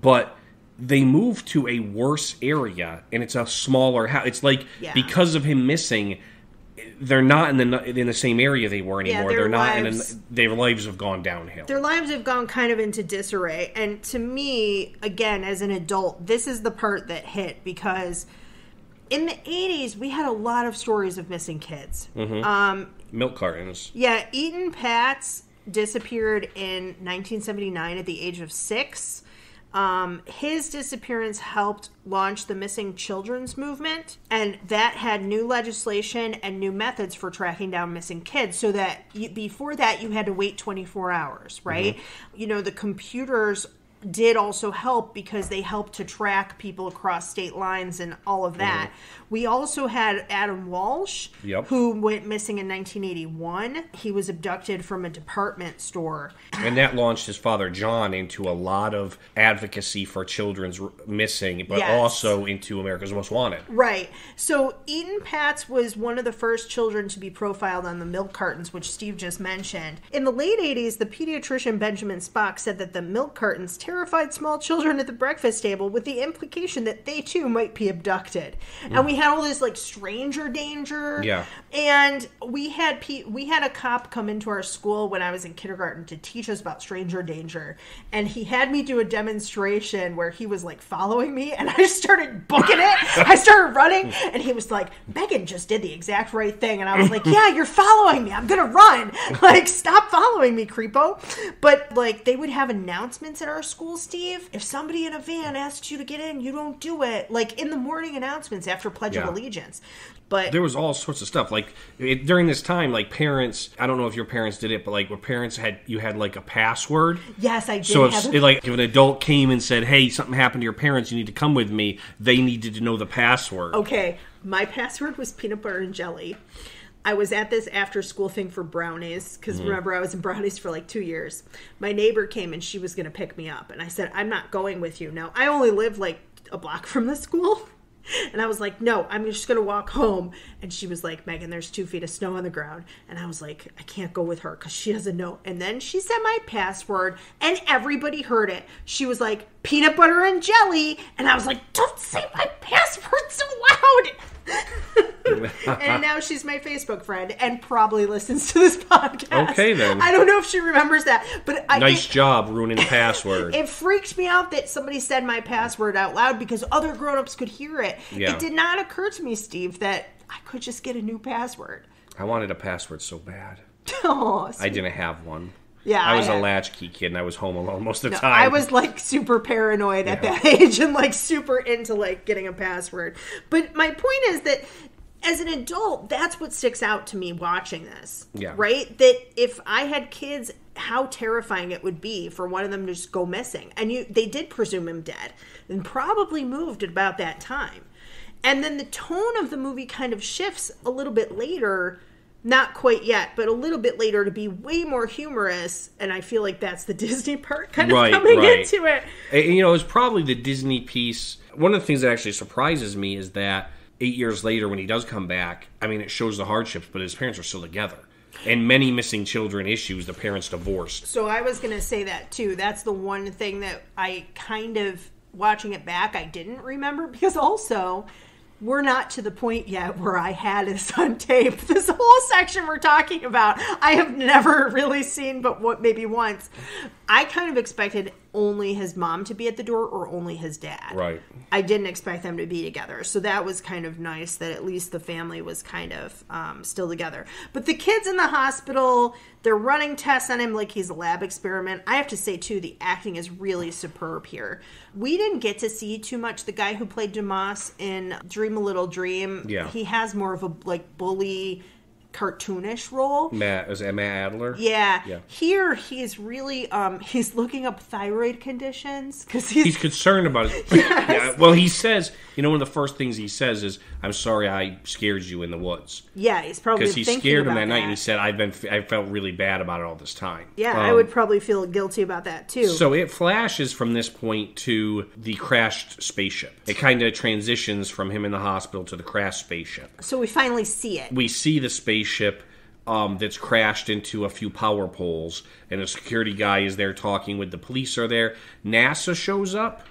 B: but they move to a worse area and it's a smaller house it's like
A: Yeah.
B: because of him missing they're not in the in the same area they were
A: Yeah,
B: anymore
A: their
B: they're not in their lives have gone downhill
A: their lives have gone kind of into disarray. And to me, again, as an adult, this is the part that hit because in the 80s, we had a lot of stories of missing kids. Um,
B: milk cartons
A: Yeah, Etan Patz disappeared in 1979 at the age of six. Um, his disappearance helped launch the missing children's movement, and that had new legislation and new methods for tracking down missing kids. So that you, before that, you had to wait 24 hours, right? You know, the computers did also help because they helped to track people across state lines and all of that. We also had Adam Walsh,
B: Yep.
A: who went missing in 1981. He was abducted from a department store.
B: and that launched his father John into a lot of advocacy for children's r- missing, but
A: Yes.
B: also into America's Most Wanted.
A: Right. So Etan Patz was one of the first children to be profiled on the milk cartons, which Steve just mentioned. In the late 80s, the pediatrician Benjamin Spock said that the milk cartons terrified small children at the breakfast table with the implication that they too might be abducted. And we had all this like stranger danger.
B: Yeah.
A: And we had pe- we had a cop come into our school when I was in kindergarten to teach us about stranger danger, and he had me do a demonstration where he was like following me, and I started booking it. I started running, and he was like, "Megan just did the exact right thing," and I was like, "Yeah, you're following me. I'm gonna run. Like, stop following me, creepo." But like, they would have announcements at our school, Steve. If somebody in a van asks you to get in, you don't do it. Like in the morning announcements after Pledge of
B: Yeah.
A: Allegiance. But
B: there was all sorts of stuff like it, during this time like parents i don't know if your parents did it but like where parents had you had like a password
A: yes, I did
B: so if,
A: a-
B: like if an adult came and said hey something happened to your parents you need to come with me they needed to know the password
A: Okay, my password was peanut butter and jelly. I was at this after school thing for brownies because mm-hmm. remember I was in brownies for like two years. My neighbor came and she was going to pick me up, and I said I'm not going with you. Now I only live like a block from the school, and I was like, no, I'm just going to walk home. And she was like, Megan, there's two feet of snow on the ground, and I was like, I can't go with her because she doesn't know. And then she said my password, and everybody heard it. She was like peanut butter and jelly, and I was like, don't say my password so loud. and now she's my Facebook friend and probably listens to this podcast.
B: Okay, then.
A: I don't know if she remembers that, but I
B: nice
A: it,
B: job ruining the password
A: it freaked me out that somebody said my password out loud because other grown-ups could hear it.
B: Yeah.
A: It did not occur to me, Steve, that I could just get a new password.
B: i wanted a password so bad
A: Oh,
B: i didn't have one
A: Yeah,
B: i was
A: I
B: a latchkey kid and i was home alone most of the
A: No,
B: time
A: I was like super paranoid at that age and like super into like getting a password. But my point is that as an adult, that's what sticks out to me watching this.
B: Yeah.
A: Right? That if I had kids how terrifying it would be for one of them to just go missing. And you they did presume him dead and probably moved at about that time. And then the tone of the movie kind of shifts a little bit later, not quite yet, but a little bit later to be way more humorous. And I feel like that's the Disney part kind of
B: Right,
A: coming
B: right.
A: into it.
B: And, you know, it's probably the Disney piece. One of the things that actually surprises me is that eight years later, when he does come back, I mean, it shows the hardships, but his parents are still together. And many missing children issues, the parents divorced.
A: So I was going to say that too. That's the one thing that I kind of watching it back I didn't remember because also we're not to the point yet where I had this on tape. This whole section we're talking about, I have never really seen, but what maybe once. I kind of expected only his mom to be at the door or only his dad.
B: Right.
A: I didn't expect them to be together. So that was kind of nice that at least the family was kind of um, still together. But the kids in the hospital, they're running tests on him like he's a lab experiment. I have to say, too, the acting is really superb here. We didn't get to see too much the guy who played Demas in Dream a Little Dream.
B: Yeah.
A: He has more of a like bully, cartoonish role.
B: Matt, is that Matt Adler?
A: Yeah.
B: Yeah.
A: Here he is really um he's looking up thyroid conditions because he's,
B: He's concerned about it. Yeah, well, he says, you know, one of the first things he says is, "I'm sorry, I scared you in the woods,"
A: yeah he's probably
B: because he scared him
A: about
B: that night, and he said, "I've been, I felt really bad about it all this time."
A: Yeah, I
B: Um,
A: would probably feel guilty about that too.
B: So it flashes from this point to the crashed spaceship. It kind of transitions from him in the hospital to the crashed spaceship.
A: So we finally see it.
B: We see the spaceship um, that's crashed into a few power poles, and a security guy is there talking with the police. Are there? NASA shows up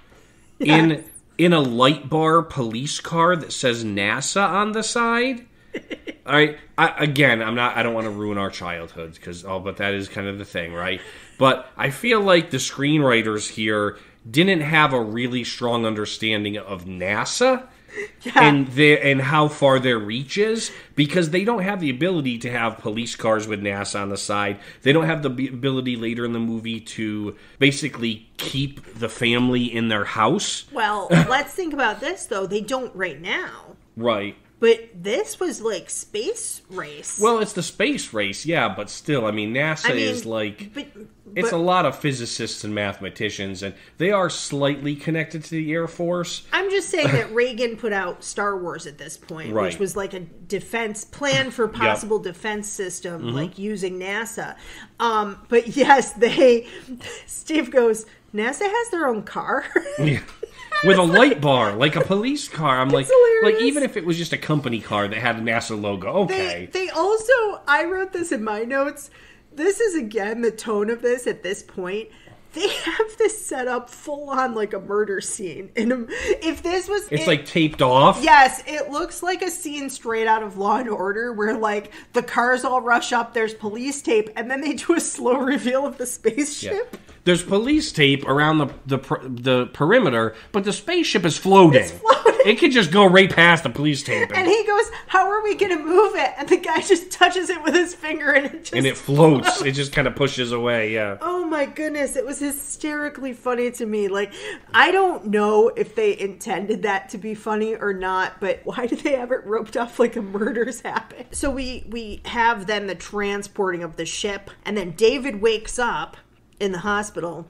B: in in a light bar police car that says NASA on the side. All right. I, again, I'm not. I don't want to ruin our childhoods because, oh, but that is kind of the thing, right? But I feel like the screenwriters here didn't have a really strong understanding of NASA and their and how far their reach is because they don't have the ability to have police cars with NASA on the side. They don't have the ability later in the movie to basically keep the family in their house.
A: Well, let's think about this though. They don't right now.
B: Right.
A: But this was like space race.
B: Well, it's the space race, yeah, but still, I mean, NASA
A: I mean,
B: is like
A: but,
B: it's
A: but
B: a lot of physicists and mathematicians, and they are slightly connected to the Air Force.
A: I'm just saying that Reagan put out Star Wars at this point,
B: Right.
A: which was like a defense plan for possible defense system,
B: Mm-hmm.
A: like using NASA. Um, but yes, they. Steve goes. NASA has their own car.
B: Yeah. With a light bar, like a police car. I'm like,
A: hilarious.
B: like even if it was just a company car that had a NASA logo, okay.
A: They, they also, I wrote this in my notes. This is again the tone of this at this point. They have this set up full on like a murder scene. And if this was,
B: it's
A: it-
B: like taped off.
A: Yes, it looks like a scene straight out of Law and Order where like the cars all rush up, there's police tape, and then they do a slow reveal of the
B: Yeah. There's police tape around the the per- the perimeter, but the spaceship is floating.
A: floating.
B: It could just go right past the police tape,
A: And he goes, How are we gonna move it? And the guy just touches it with his finger and it just
B: and it floats. it just kind of pushes away. Yeah.
A: Oh my goodness, it was hysterically funny to me. Like, I don't know if they intended that to be funny or not, but why did they have it roped off like a murder's happened? So we we have then the transporting of the ship, and then David wakes up in the hospital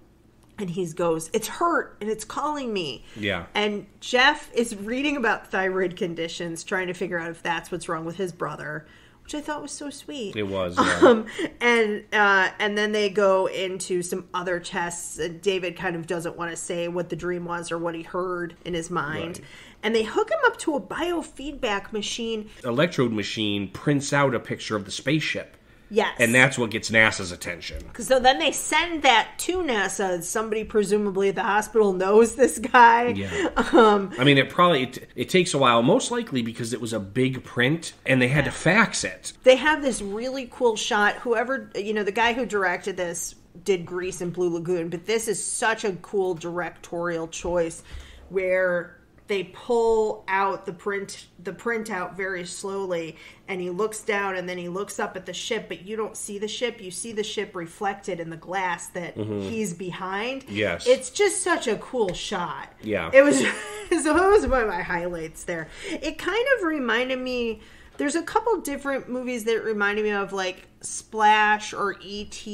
A: and he goes, It's hurt and it's calling me.
B: Yeah.
A: And Jeff is reading about thyroid conditions, trying to figure out if that's what's wrong with his brother, which I thought was so sweet.
B: It was. Yeah.
A: Um, and uh, and then they go into some other tests. And David kind of doesn't want to say what the dream was or what he heard in his mind.
B: Right.
A: And they hook him up to a biofeedback machine.
B: Electrode machine prints out a picture of the spaceship,
A: Yes.
B: and that's what gets NASA's attention.
A: so then they send that to NASA. Somebody presumably at the hospital knows this guy.
B: Yeah.
A: Um,
B: I mean, it probably it, it takes a while, most likely because it was a big print and they had to fax it.
A: they have this really cool shot. Whoever, you know, the guy who directed this did Grease and Blue Lagoon, but this is such a cool directorial choice where they pull out the print the printout very slowly and he looks down and then he looks up at the ship but you don't see the ship. You see the ship reflected in the glass that mm-hmm. he's behind.
B: Yes.
A: it's just such a cool shot.
B: Yeah.
A: it was so that was one of my highlights there. It kind of reminded me there's a couple different movies that reminded me of like splash or et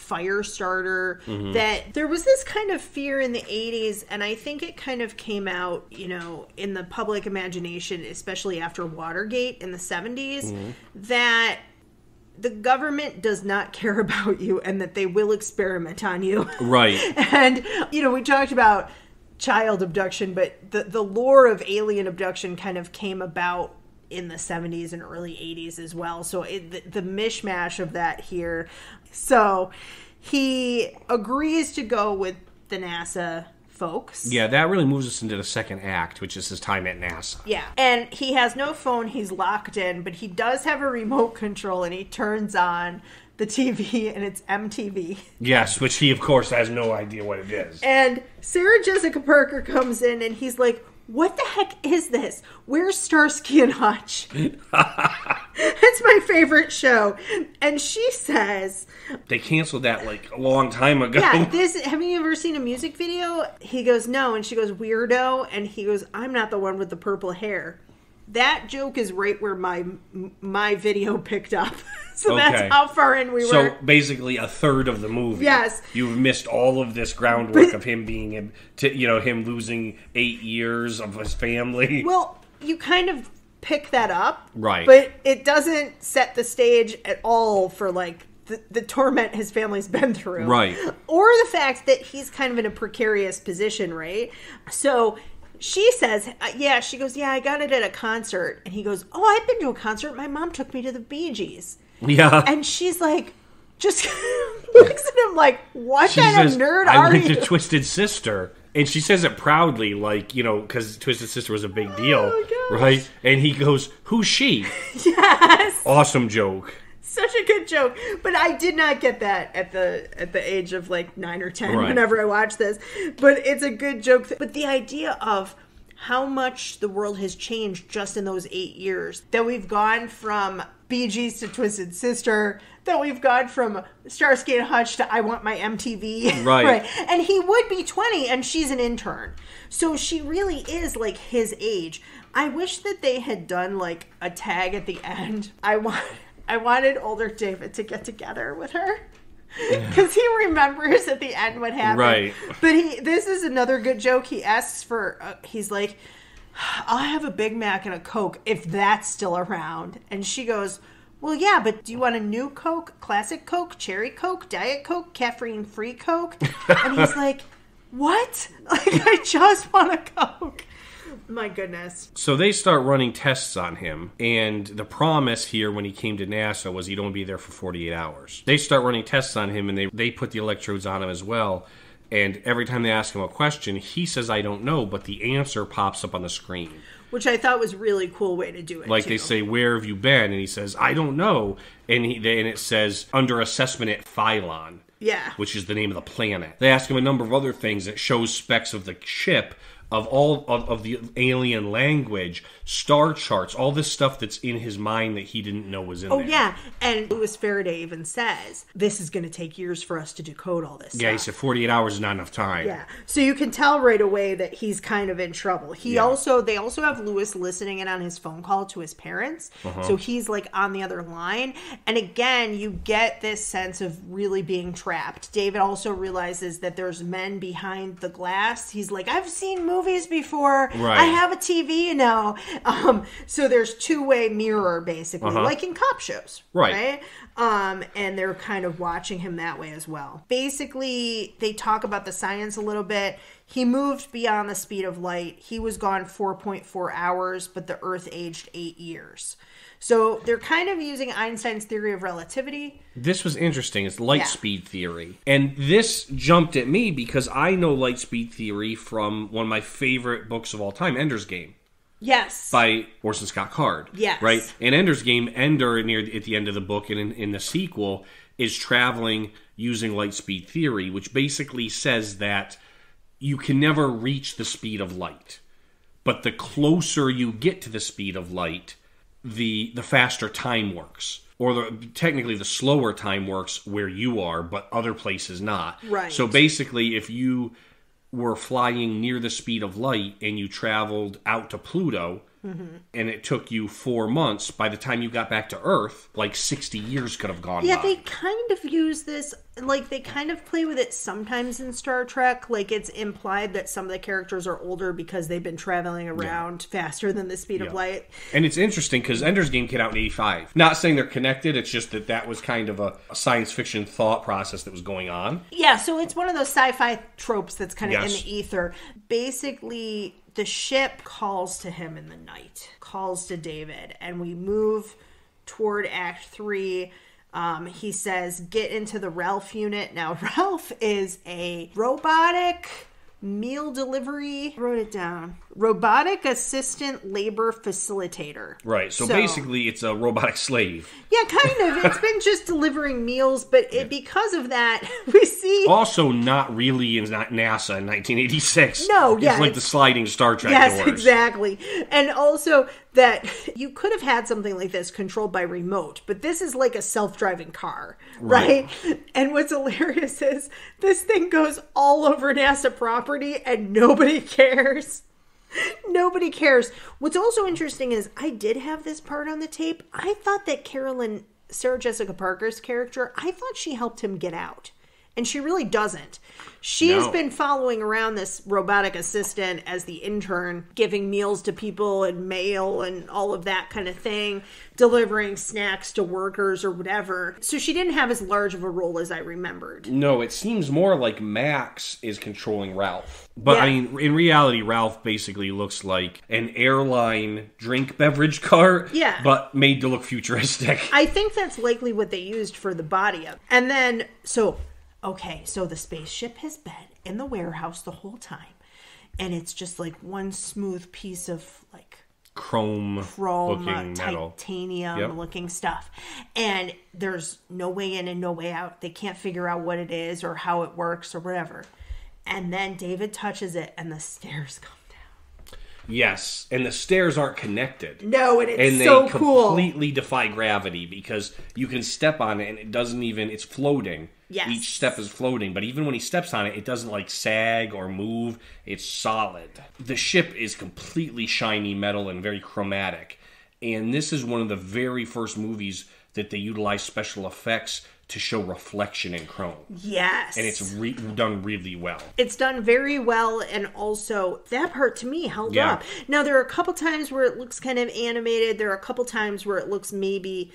A: fire starter mm-hmm. that there was this kind of fear in the 80s and i think it kind of came out you know in the public imagination especially after watergate in the 70s mm-hmm. that the government does not care about you and that they will experiment on you.
B: Right.
A: and you know we talked about child abduction but the the lore of alien abduction kind of came about in the 70s and early 80s as well. So it, the, the mishmash of that here so he agrees to go with the nasa folks
B: Yeah, that really moves us into the second act, which is his time at NASA.
A: yeah. And he has no phone, he's locked in, but he does have a remote control and he turns on the TV and it's MTV.
B: Yes, which he, of course, has no idea what it is.
A: And Sarah Jessica Parker comes in and he's like, What the heck is this? Where's Starsky and Hutch? it's my favorite show. And she says,
B: They canceled that like a long time ago.
A: Yeah, this have you ever seen a music video? He goes, No, and she goes, Weirdo, and he goes, I'm not the one with the purple hair. That joke is right where my my video picked up. so
B: Okay.
A: that's how far in we
B: So
A: were.
B: So basically, a third of the movie.
A: Yes.
B: you've missed all of this groundwork of him being, in- to, you know, him losing eight years of his family.
A: Well, you kind of pick that up.
B: Right.
A: But it doesn't set the stage at all for like the, the torment his family's been through.
B: Right.
A: Or the fact that he's kind of in a precarious position, right? So she says, uh, yeah, she goes, yeah, I got it at a concert. And he goes, oh, I've been to a concert. My mom took me to the Bee Gees.
B: yeah.
A: And she's like, just looks at him like, what
B: she
A: kind
B: says,
A: of nerd
B: I
A: are
B: went
A: you?
B: to Twisted Sister. And she says it proudly, like, you know, because Twisted Sister was a big deal.
A: Oh, gosh.
B: right? And he goes, Who's she?
A: yes.
B: Awesome joke.
A: Such a good joke but i did not get that at the at the age of like 9 or 10
B: Right.
A: whenever i watched this but it's a good joke but the idea of how much the world has changed just in those eight years that we've gone from Bee Gees to Twisted Sister, that we've gone from Starsky and Hutch to I Want My MTV.
B: Right. Right.
A: And he would be 20 and she's an intern. So she really is like his age. I wish that they had done like a tag at the end. I want I wanted older David to get together with her. Because he remembers at the end what happened.
B: Right.
A: But he this is another good joke. He asks for uh, he's like I'll have a Big Mac and a Coke if that's still around. And she goes, Well, yeah, but do you want a new Coke, classic Coke, cherry Coke, Diet Coke, caffeine free Coke? And he's like, What? Like, I just want a Coke. My goodness.
B: So they start running tests on him, and the promise here when he came to NASA was he'd only be there for 48 hours. They start running tests on him, and they, they put the electrodes on him as well. And every time they ask him a question, he says, I don't know, but the answer pops up on the screen.
A: Which I thought was really cool way to do it.
B: Like
A: too.
B: they say, Where have you been? And he says, I don't know. And, he, and it says, Under assessment at Phaelon.
A: Yeah.
B: which is the name of the planet. They ask him a number of other things that shows specs of the ship, of all of, of the alien language, star charts, all this stuff that's in his mind that he didn't know was in
A: Oh
B: there.
A: yeah, and Louis Faraday even says this is going to take years for us to decode all this.
B: Yeah, he said 48 hours is not enough time.
A: Yeah. So you can tell right away that he's kind of in trouble. He
B: Yeah.
A: also they also have Louis listening in on his phone call to his parents.
B: Uh-huh.
A: So he's like on the other line. And again, you get this sense of really being trapped. David also realizes that there's men behind the glass. He's like, I've seen movies before.
B: Right.
A: I have a TV now. Um, so there's two-way mirror basically,
B: Uh-huh.
A: like in cop shows.
B: Right.
A: Right? um, and they're kind of watching him that way as well. Basically, they talk about the science a little bit. He moved beyond the speed of light. He was gone 4.4 hours, but the Earth aged eight years. So they're kind of using Einstein's theory of relativity.
B: This was interesting. It's light
A: Yeah.
B: speed theory. And this jumped at me because I know light speed theory from one of my favorite books of all time, Ender's Game.
A: Yes.
B: by Orson Scott Card.
A: Yes.
B: Right? In Ender's Game, Ender, near at the end of the book and in, in the sequel, is traveling using light speed theory, which basically says that you can never reach the speed of light. But the closer you get to the speed of light, the the faster time works. Or the, technically the slower time works where you are, but other places not.
A: Right.
B: So basically, if you were flying near the speed of light and you traveled out to Pluto, Mm-hmm. and it took you four months. By the time you got back to Earth, like sixty years could have gone by.
A: Yeah,
B: by.
A: they kind of use this, like, they kind of play with it sometimes in Star Trek. Like, it's implied that some of the characters are older because they've been traveling around faster than the speed
B: Yeah.
A: of light.
B: And it's interesting because Ender's Game came out in '85. Not saying they're connected. It's just that that was kind of a, a science fiction thought process that was going on.
A: Yeah, so it's one of those sci fi tropes that's kind of
B: Yes.
A: in the ether. Basically, the ship calls to him in the night, calls to David, and we move toward Act Three. Um, he says, Get into the Ralph unit. Now, Ralph is a robotic meal delivery. I wrote it down. Robotic assistant labor facilitator.
B: Right. So, basically, it's a robotic slave.
A: Yeah, kind of. It's been just delivering meals, but it, because of that, we see.
B: Also, not really in NASA in 1986.
A: No,
B: it's
A: yeah,
B: like
A: it's-
B: the sliding Star Trek
A: Yes,
B: doors.
A: exactly. And also that you could have had something like this controlled by remote, but this is like a self-driving car, right? And what's hilarious is this thing goes all over NASA property and nobody cares. Nobody cares. What's also interesting is I did have this part on the tape. I thought that Carolyn, Sarah Jessica Parker's character, I thought she helped him get out. And she really doesn't. She has
B: No.
A: been following around this robotic assistant as the intern, giving meals to people and mail and all of that kind of thing, delivering snacks to workers or whatever. So she didn't have as large of a role as I remembered.
B: No, it seems more like Max is controlling Ralph. But I mean, in reality, Ralph basically looks like an airline drink beverage cart,
A: Yeah.
B: but made to look futuristic.
A: I think that's likely what they used for the body of. And then, so, okay, so the spaceship has been in the warehouse the whole time. And it's just like one smooth piece of like
B: Chrome,
A: chrome, uh,
B: looking metal.
A: titanium
B: Yep.
A: looking stuff. And there's no way in and no way out. They can't figure out what it is or how it works or whatever. And then David touches it and the stairs come down.
B: Yes, and the stairs aren't connected.
A: No, and it's
B: and they
A: so cool.
B: completely defy gravity because you can step on it and it doesn't even it's floating
A: Yes.
B: each step is floating but even when he steps on it it doesn't like sag or move. It's solid. The ship is completely shiny metal and very chromatic. And this is one of the very first movies that they utilize special effects to show reflection in chrome.
A: Yes.
B: and it's re- done really well.
A: It's done very well and also that part to me held
B: Yeah.
A: up. Now there are a couple times where it looks kind of animated. There are a couple times where it looks maybe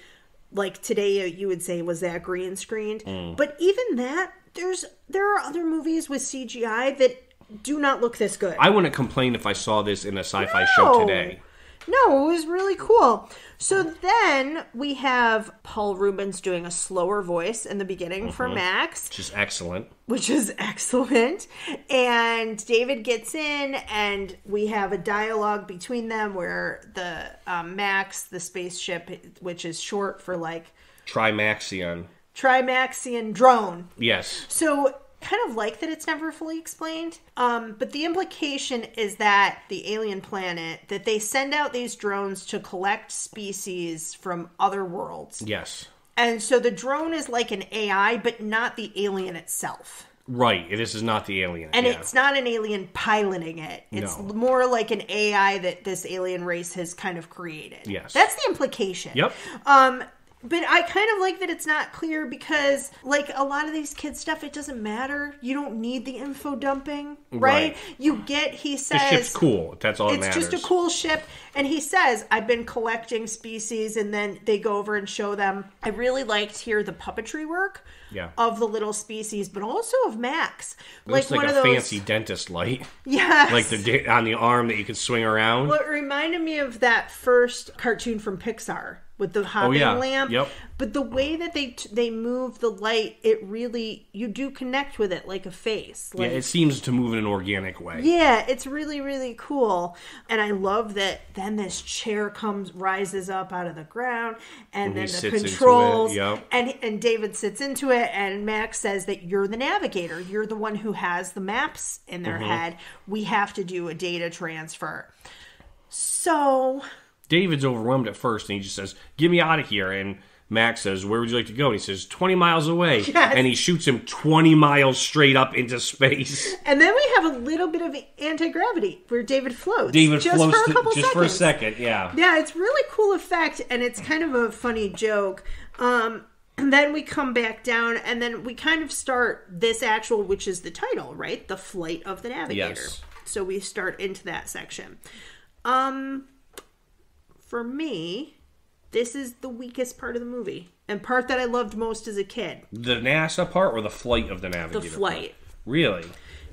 A: like today you would say was that green screened.
B: Mm.
A: but even that there's there are other movies with cgi that do not look this good.
B: I wouldn't complain if i saw this in a sci-fi show today
A: no it was really cool so then we have paul reubens doing a slower voice in the beginning for
B: Mm-hmm.
A: max
B: which is excellent
A: which is excellent. And David gets in, and we have a dialogue between them where the um, Max, the spaceship, which is short for like
B: trimaxion
A: Trimaxian drone.
B: yes
A: So, kind of like that it's never fully explained. Um, but the implication is that the alien planet, that they send out these drones to collect species from other worlds.
B: yes
A: And so the drone is like an AI, but not the alien itself.
B: Right. This is not the alien.
A: And
B: yeah.
A: it's not an alien piloting it. It's
B: No.
A: more like an AI that this alien race has kind of created.
B: Yes.
A: That's the implication.
B: Yep.
A: Um but I kind of like that it's not clear because like a lot of these kids stuff it doesn't matter. You don't need the info dumping, right?
B: Right.
A: You get he
B: The
A: says
B: ship's cool. That's all
A: it's
B: matters.
A: just a cool ship and he says i've been collecting species and then they go over and show them i really liked here the puppetry work
B: Yeah.
A: of the little species but also of max
B: Looks like,
A: one
B: a
A: of those
B: fancy dentist light,
A: yes
B: like the on the arm that you can swing around.
A: well, it reminded me of that first cartoon from pixar with the hopping
B: Oh, yeah.
A: lamp
B: Yep.
A: but the way that they t- they move the light it really you do connect with it like a face
B: yeah, it seems to move in an organic way.
A: Yeah, it's really really cool, and I love that. Then this chair comes rises up out of the ground, and,
B: he
A: then the
B: sits into it,
A: controls,
B: yep.
A: and and David sits into it, and Max says that you're the navigator, you're the one who has the maps in their
B: Mm-hmm.
A: head. We have to do a data transfer. So
B: David's overwhelmed at first, and he just says, "Get me out of here!" And Max says, "Where would you like to go?" And he says, "20 miles away."
A: Yes.
B: And he shoots him 20 miles straight up into space.
A: And then we have a little bit of anti gravity where David floats.
B: David
A: just
B: floats
A: for a
B: to- just
A: seconds.
B: for a second. Yeah.
A: Yeah, it's really cool effect, and it's kind of a funny joke. Um, and then we come back down, and then we kind of start this actual, which is the title, right? The flight of the navigator.
B: Yes.
A: So we start into that section. Um, for me, this is the weakest part of the movie, and part that I loved most as a kid.
B: The NASA part or the flight of the Navigator?
A: The flight.
B: Really?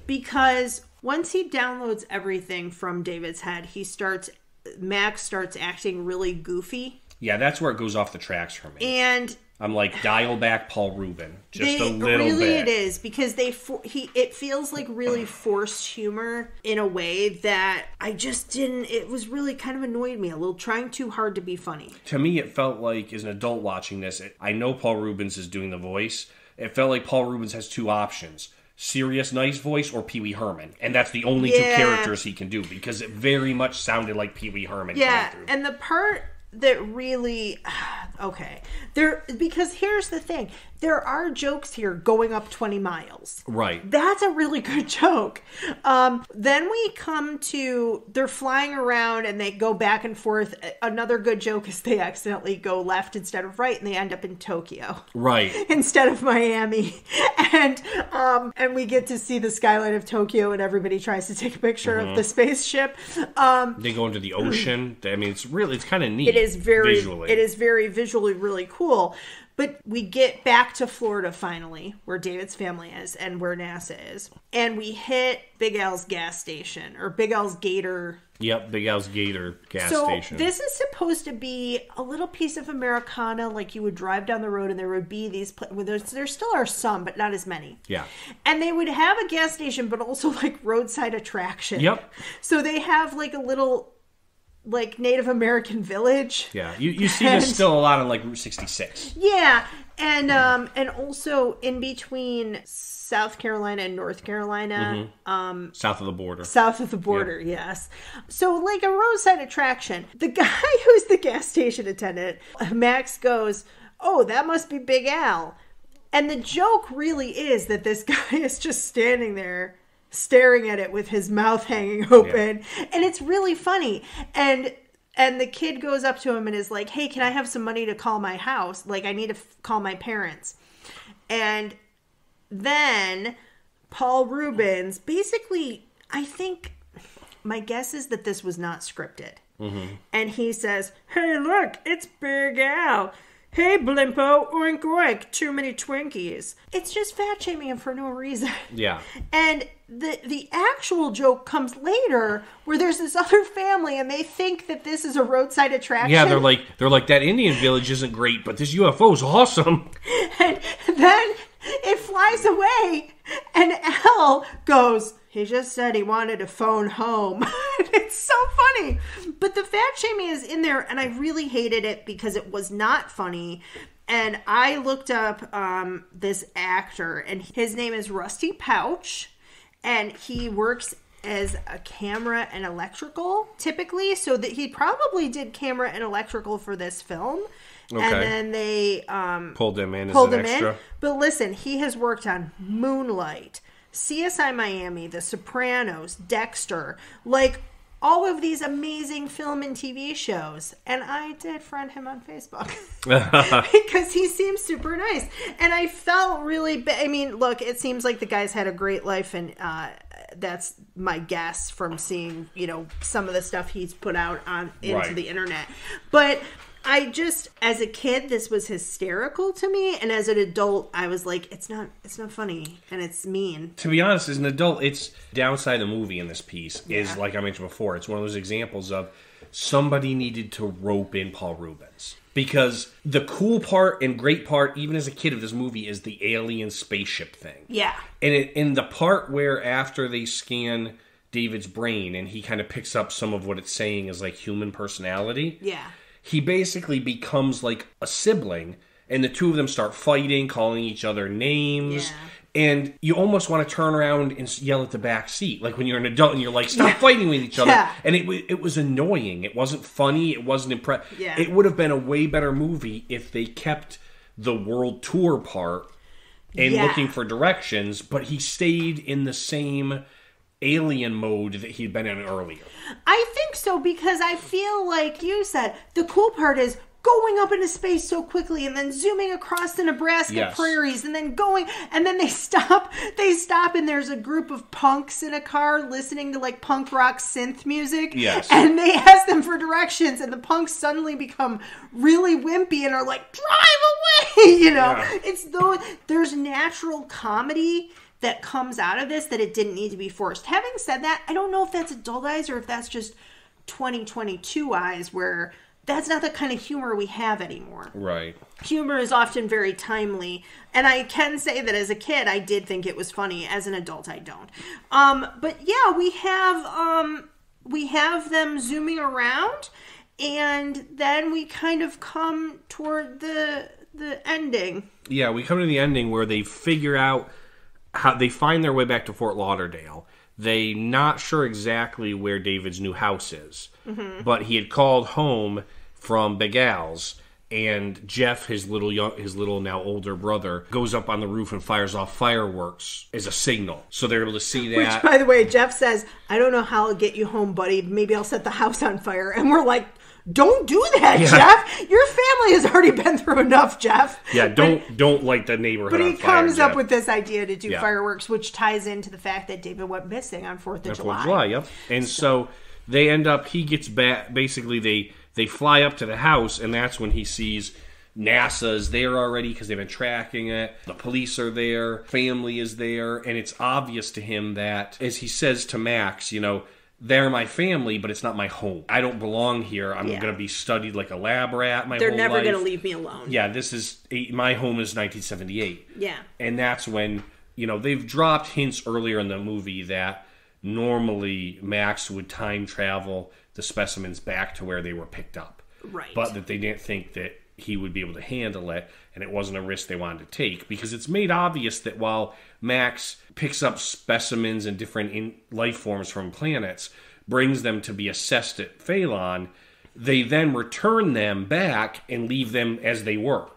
A: because once he downloads everything from David's head, he starts Max starts acting really goofy,
B: Yeah, that's where it goes off the tracks for me.
A: and
B: I'm like, dial back Paul Rubin. Just
A: they,
B: a little
A: really
B: bit.
A: it is because they for, he it feels like really forced humor in a way that I just didn't. It was really kind of annoyed me a little, trying too hard to be funny.
B: to me, it felt like as an adult watching this, it, I know Paul Reubens is doing the voice. It felt like Paul Reubens has two options: serious, nice voice, or Pee Wee Herman, and that's the only two characters he can do because it very much sounded like Pee Wee Herman.
A: Yeah, and the part that really okay. There because here's the thing there are jokes here going up 20 miles
B: right.
A: That's a really good joke. Um, then we come to they're flying around and they go back and forth. Another good joke is they accidentally go left instead of right and they end up in Tokyo
B: Right.
A: instead of Miami. And um, and we get to see the skyline of Tokyo and everybody tries to take a picture
B: Mm-hmm.
A: of the spaceship. Um,
B: They go into the ocean. I mean, it's really, it's kind of neat.
A: it is very
B: visually.
A: it is very visually really cool but we get back to florida finally where david's family is and where nasa is and we hit big al's gas station or big al's gator
B: Yep, Big Al's Gator gas
A: so
B: station.
A: this is supposed to be a little piece of americana like you would drive down the road and there would be these pla- well, there's, there still are some but not as many
B: yeah.
A: and they would have a gas station but also like roadside attraction
B: Yep.
A: so they have like a little like native american village
B: Yeah. You, you see
A: And-
B: this still a lot on like Route 66.
A: Yeah, and um and also in between South Carolina and North Carolina, Um
B: South of the border.
A: south of the border, yes. So like a roadside attraction. The guy who's the gas station attendant, Max goes, "Oh, that must be Big Al." And the joke really is that this guy is just standing there staring at it with his mouth hanging open. And it's really funny. And and the kid goes up to him and is like hey can i have some money to call my house? Like i need to f- call my parents. And then paul reubens basically i think my guess is that this was not scripted. Mm-hmm. And he says hey look it's big al. Hey, Blimpo, oink oink, too many Twinkies. It's just fat shaming him for no reason.
B: Yeah.
A: And the the actual joke comes later where there's this other family and they think that this is a roadside attraction.
B: Yeah, they're like they're like that Indian village isn't great, but this UFO is awesome.
A: and then it flies away and Al goes, he just said he wanted to phone home. it's so funny. But the fat shaming is in there and I really hated it because it was not funny. And I looked up um, this actor and his name is Rusty Pouch and he works as a camera and electrical typically so that he probably did camera and electrical for this film
B: Okay.
A: and then they um,
B: Pulled him in as
A: pulled
B: an
A: him
B: extra.
A: in. But listen, he has worked on Moonlight, CSI Miami, The Sopranos, Dexter, like all of these amazing film and TV shows. And I did friend him on Facebook because he seems super nice. And I felt really ba- I mean, look, it seems like the guy's had a great life and uh that's my guess from seeing, you know, some of the stuff he's put out on into
B: Right.
A: the internet. But I just as a kid this was hysterical to me and as an adult I was like it's not it's not funny and it's mean.
B: to be honest, as an adult, it's downside of the movie in this piece is like I mentioned before. It's one of those examples of somebody needed to rope in Paul Reubens because the cool part and great part, even as a kid of this movie, is the alien spaceship thing.
A: Yeah.
B: And it, in the part where after they scan David's brain and he kind of picks up some of what it's saying as like human personality,
A: Yeah.
B: He basically becomes like a sibling and the two of them start fighting, calling each other names.
A: Yeah.
B: And you almost want to turn around and yell at the back seat, like when you're an adult and you're like, "Stop
A: Yeah.
B: fighting with each other!"
A: Yeah.
B: And it it was annoying. It wasn't funny. It wasn't impressive.
A: Yeah.
B: It would have been a way better movie if they kept the world tour part and looking for directions, but he stayed in the same alien mode that he'd been in earlier.
A: I think so because I feel like you said the cool part is going up into space so quickly and then zooming across the Nebraska
B: Yes.
A: prairies and then going and then they stop they stop and there's a group of punks in a car listening to like punk rock synth music
B: Yes.
A: and they ask them for directions and the punks suddenly become really wimpy and are like drive away you know
B: Yeah.
A: it's though there's natural comedy that comes out of this that it didn't need to be forced. Having said that, I don't know if that's adult eyes or if that's just 2022 eyes where that's not the kind of humor we have anymore.
B: Right.
A: Humor is often very timely, and I can say that as a kid I did think it was funny. As an adult I don't. Um but yeah, we have um we have them zooming around and then we kind of come toward the the ending.
B: Yeah, we come to the ending where they figure out how they find their way back to Fort Lauderdale. They not sure exactly where David's new house is, mm-hmm. but he had called home from Big Al's, and Jeff, his little young, his little now older brother, goes up on the roof and fires off fireworks as a signal. So they're able to see that.
A: Which, by the way, Jeff says, I don't know how I'll get you home, buddy. Maybe I'll set the house on fire. And we're like, don't do that,
B: Yeah.
A: Jeff. Your family has already been through enough, Jeff.
B: yeah, don't don't light the neighborhood
A: But he
B: fire.
A: comes up
B: Jeff.
A: with this idea to do
B: Yeah.
A: fireworks, which ties into the fact that David went missing on 4th of July.
B: of July, yep. And so they end up. He gets back. Basically, they they fly up to the house, and that's when he sees NASA's there already because they've been tracking it. The police are there, family is there, and it's obvious to him that, as he says to Max, you know. They're my family, but it's not my home. I don't belong here. I'm
A: Yeah.
B: going to be studied like a lab rat my
A: They're never going to leave me alone.
B: Yeah, this is my home is 1978
A: Yeah.
B: and that's when you know they've dropped hints earlier in the movie that normally Max would time travel the specimens back to where they were picked up,
A: Right.
B: but that they didn't think that he would be able to handle it, and it wasn't a risk they wanted to take because it's made obvious that while Max picks up specimens and different in- life forms from planets, brings them to be assessed at Phaelon, they then return them back and leave them as they were.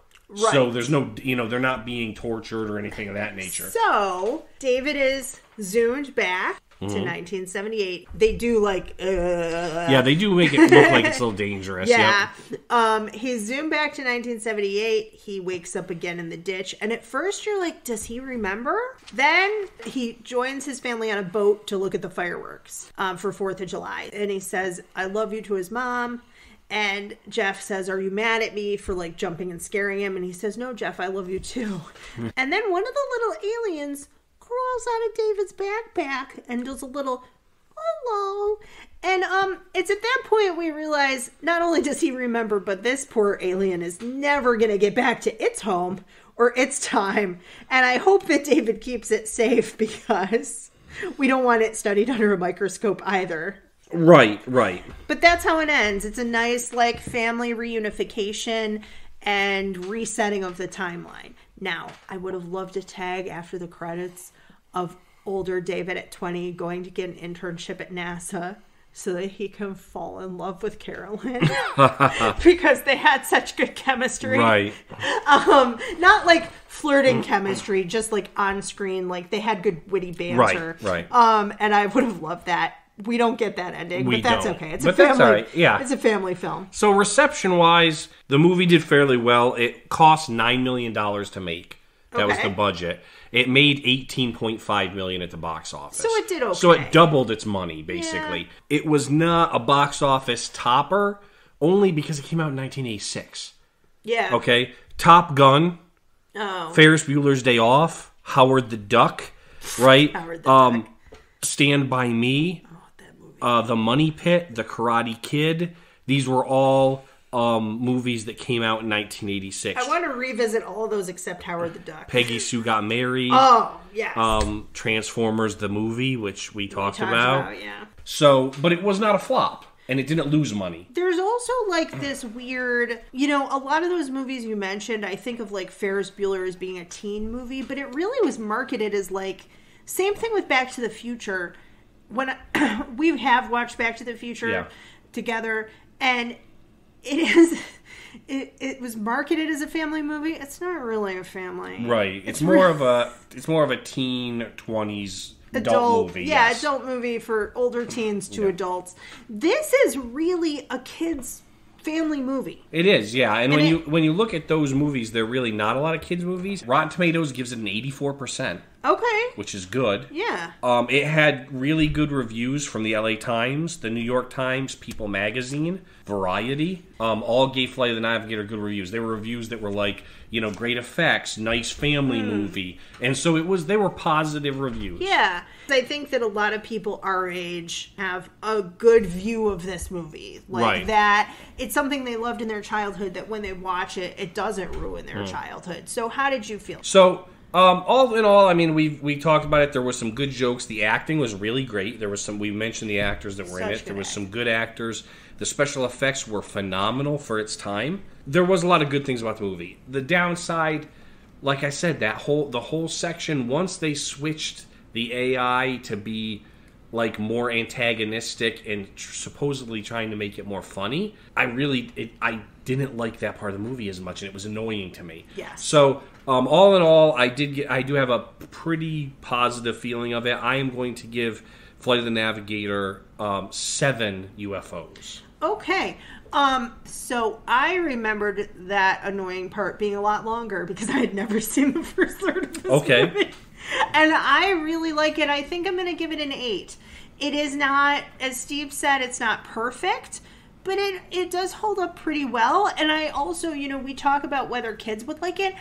B: So there's no, you know, they're not being tortured or anything of that nature.
A: So David is zoomed back to 1978. They do like, uh,
B: yeah, they do make it look like it's a little dangerous.
A: Yeah.
B: Yep.
A: Um, he's zoomed back to 1978. He wakes up again in the ditch. And at first, you're like, does he remember? Then he joins his family on a boat to look at the fireworks um, for 4th of July. And he says, I love you to his mom. And Jeff says, Are you mad at me for like jumping and scaring him? And he says, No, Jeff, I love you too. and then one of the little aliens crawls out of David's backpack and does a little hello. And um it's at that point we realize not only does he remember, but this poor alien is never gonna get back to its home or its time. And I hope that David keeps it safe because we don't want it studied under a microscope either.
B: Right, right.
A: But that's how it ends. It's a nice like family reunification and resetting of the timeline. Now, I would have loved a tag after the credits of older David at 20 going to get an internship at NASA so that he can fall in love with Carolyn because they had such good chemistry.
B: Right.
A: Um, not like flirting chemistry, just like on screen, like they had good witty banter.
B: right.
A: Um, and I would have loved that. We don't get that ending,
B: We
A: but that's
B: don't.
A: okay. It's
B: But
A: a
B: that's
A: family.
B: all right, yeah.
A: it's a family film.
B: So reception wise, the movie did fairly well. It cost nine million dollars to make. That was
A: Okay.
B: the budget. It made eighteen point five million at the box office.
A: So it did okay.
B: So it doubled its money basically. It was not a box office topper only because it came out in nineteen eighty six.
A: Yeah.
B: Okay, Top Gun,
A: Oh.
B: Ferris Bueller's Day Off, Howard the Duck, right?
A: Howard the
B: um,
A: Duck.
B: Stand by Me,
A: Oh, that movie.
B: uh, The Money Pit, The Karate Kid. These were all um, movies that came out in 1986.
A: I want to revisit all those except Howard the Duck.
B: Peggy Sue Got Married,
A: Oh, yes.
B: um, Transformers the movie, which we talked
A: Talked
B: about.
A: yeah.
B: So, but it was not a flop. and it didn't lose money.
A: There's also like this weird, you know, a lot of those movies you mentioned, I think of like Ferris Bueller as being a teen movie, but it really was marketed as like same thing with Back to the Future. When I, we have watched Back to the Future
B: Yeah.
A: together, and it is. It, it was marketed as a family movie. It's not really a family,
B: Right. It's, more of a it's more of a teen twenties adult, movie.
A: Yeah,
B: yes.
A: adult movie for older teens to adults. This is really a kids' family movie.
B: It is, yeah. And,
A: And
B: when
A: it-
B: you when you look at those movies, they're really not a lot of kids movies. Rotten Tomatoes gives it an eighty four percent,
A: Okay.
B: which is good.
A: Yeah.
B: Um, it had really good reviews from the LA Times, the New York Times, People Magazine, Variety. Um, all gave Flight of the Navigator good reviews. They were reviews that were like, you know, great effects, nice family
A: Hmm.
B: movie, and so it was. They were positive reviews.
A: Yeah. I think that a lot of people our age have a good view of this movie. Like
B: Right.
A: that it's something they loved in their childhood that when they watch it, it doesn't ruin their childhood. So how did you feel?
B: So, um, all in all, I mean, we we talked about it. There was some good jokes. The acting was really great. There was some. We mentioned the actors that were in it. There was some good actors. The special effects were phenomenal for its time. There was a lot of good things about the movie. The downside, like I said, that whole the whole section once they switched the AI to be like more antagonistic and tr- supposedly trying to make it more funny. I really, it, I didn't like that part of the movie as much, and it was annoying to me.
A: Yes.
B: So, um, all in all, I did get, I do have a pretty positive feeling of it. I am going to give Flight of the Navigator um, seven UFOs.
A: Okay. Um, so I remembered that annoying part being a lot longer because I had never seen the first third of this
B: Okay.
A: movie. And I really like it. I think I'm going to give it an 8. It is not as Steve said it's not perfect, but it it does hold up pretty well and I also, you know, we talk about whether kids would like it.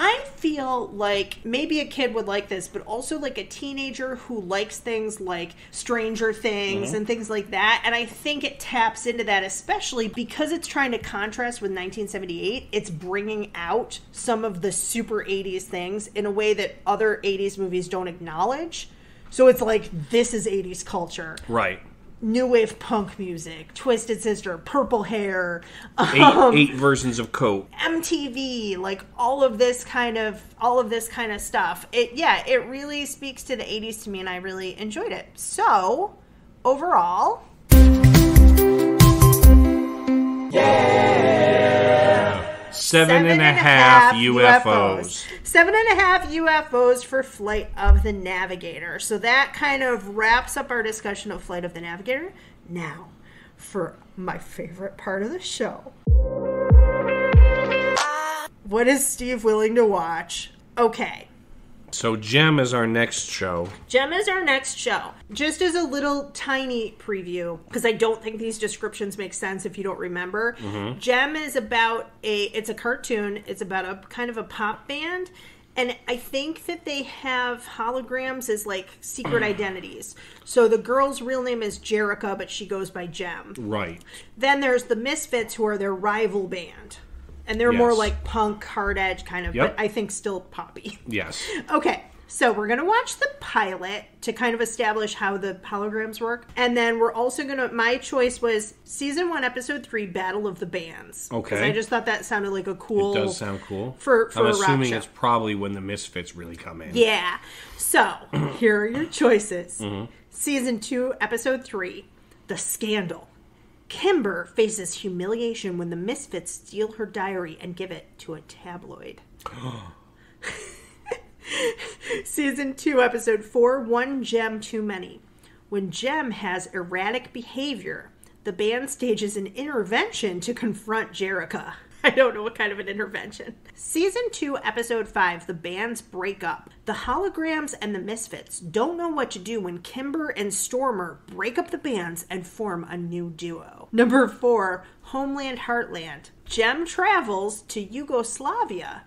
A: I feel like maybe a kid would like this, but also like a teenager who likes things like Stranger Things mm-hmm. and things like that. And I think it taps into that, especially because it's trying to contrast with 1978. It's bringing out some of the super 80s things in a way that other 80s movies don't acknowledge. So it's like, this is 80s culture.
B: Right.
A: New wave punk music, Twisted Sister, Purple Hair,
B: Eight,
A: um,
B: eight versions of Coke.
A: MTV, like all of this kind of all of this kind of stuff. It yeah, it really speaks to the 80s to me and I really enjoyed it. So, overall,
B: Seven and a half UFOs.
A: Seven and a half UFOs for Flight of the Navigator. So that kind of wraps up our discussion of Flight of the Navigator. Now, for my favorite part of the show. What is Steve willing to watch? Okay.
B: So Jem is our next show.
A: Jem is our next show. Just as a little tiny preview, because I don't think these descriptions make sense if you don't remember. Mm-hmm. Jem is about a it's a cartoon. It's about a kind of a pop band. And I think that they have holograms as like secret identities. So the girl's real name is Jerrica, but she goes by Jem.
B: Right.
A: Then there's the Misfits, who are their rival band. And they're more like punk, hard edge kind of,
B: Yep.
A: but I think still poppy.
B: Yes.
A: Okay, so we're gonna watch the pilot to kind of establish how the holograms work, and then we're also gonna. My choice was season one, episode three, Battle of the Bands.
B: Okay.
A: I just thought that sounded like a cool.
B: It does sound cool.
A: for for
B: I'm assuming it's probably when the Misfits really come in.
A: Yeah. So here are your choices.
B: Mm-hmm.
A: Season two, episode three, The Scandal. Kimber faces humiliation when the Misfits steal her diary and give it to a tabloid. Season 2, Episode 4 One Jem Too Many. When Jem has erratic behavior, the band stages an intervention to confront Jerrica. I don't know what kind of an intervention. Season 2, Episode 5 The Bands Break Up. The Holograms and the Misfits don't know what to do when Kimber and Stormer break up the bands and form a new duo. Number 4, Homeland Heartland. Jem travels to Yugoslavia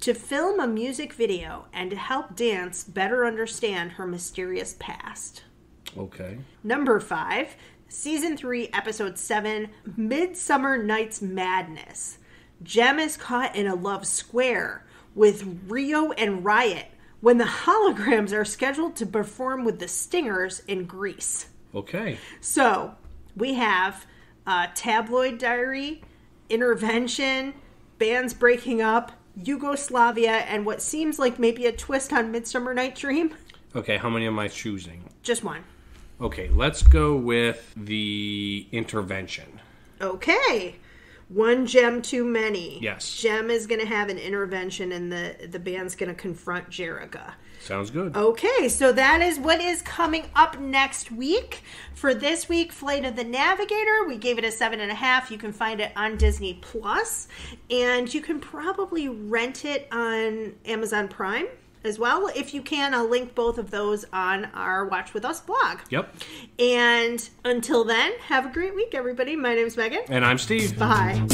A: to film a music video and to help Dance better understand her mysterious past.
B: Okay.
A: Number five, season three, episode seven, Midsummer Night's Madness. Jem is caught in a love square with Rio and Riot when the holograms are scheduled to perform with the Stingers in Greece.
B: Okay.
A: So, we have uh, Tabloid Diary, Intervention, Bands Breaking Up, Yugoslavia, and what seems like maybe a twist on Midsummer Night Dream.
B: Okay, how many am I choosing?
A: Just one.
B: Okay, let's go with the intervention.
A: Okay. One Jem too many.
B: Yes.
A: Jem is going to have an intervention, and the the band's going to confront Jerrica.
B: Sounds good.
A: Okay, so that is what is coming up next week. For this week, Flight of the Navigator, we gave it a seven and a half. You can find it on Disney Plus, and you can probably rent it on Amazon Prime as well. If you can, I'll link both of those on our Watch With Us blog.
B: Yep.
A: And until then, have a great week, everybody. My name's Megan.
B: And I'm Steve.
A: Bye.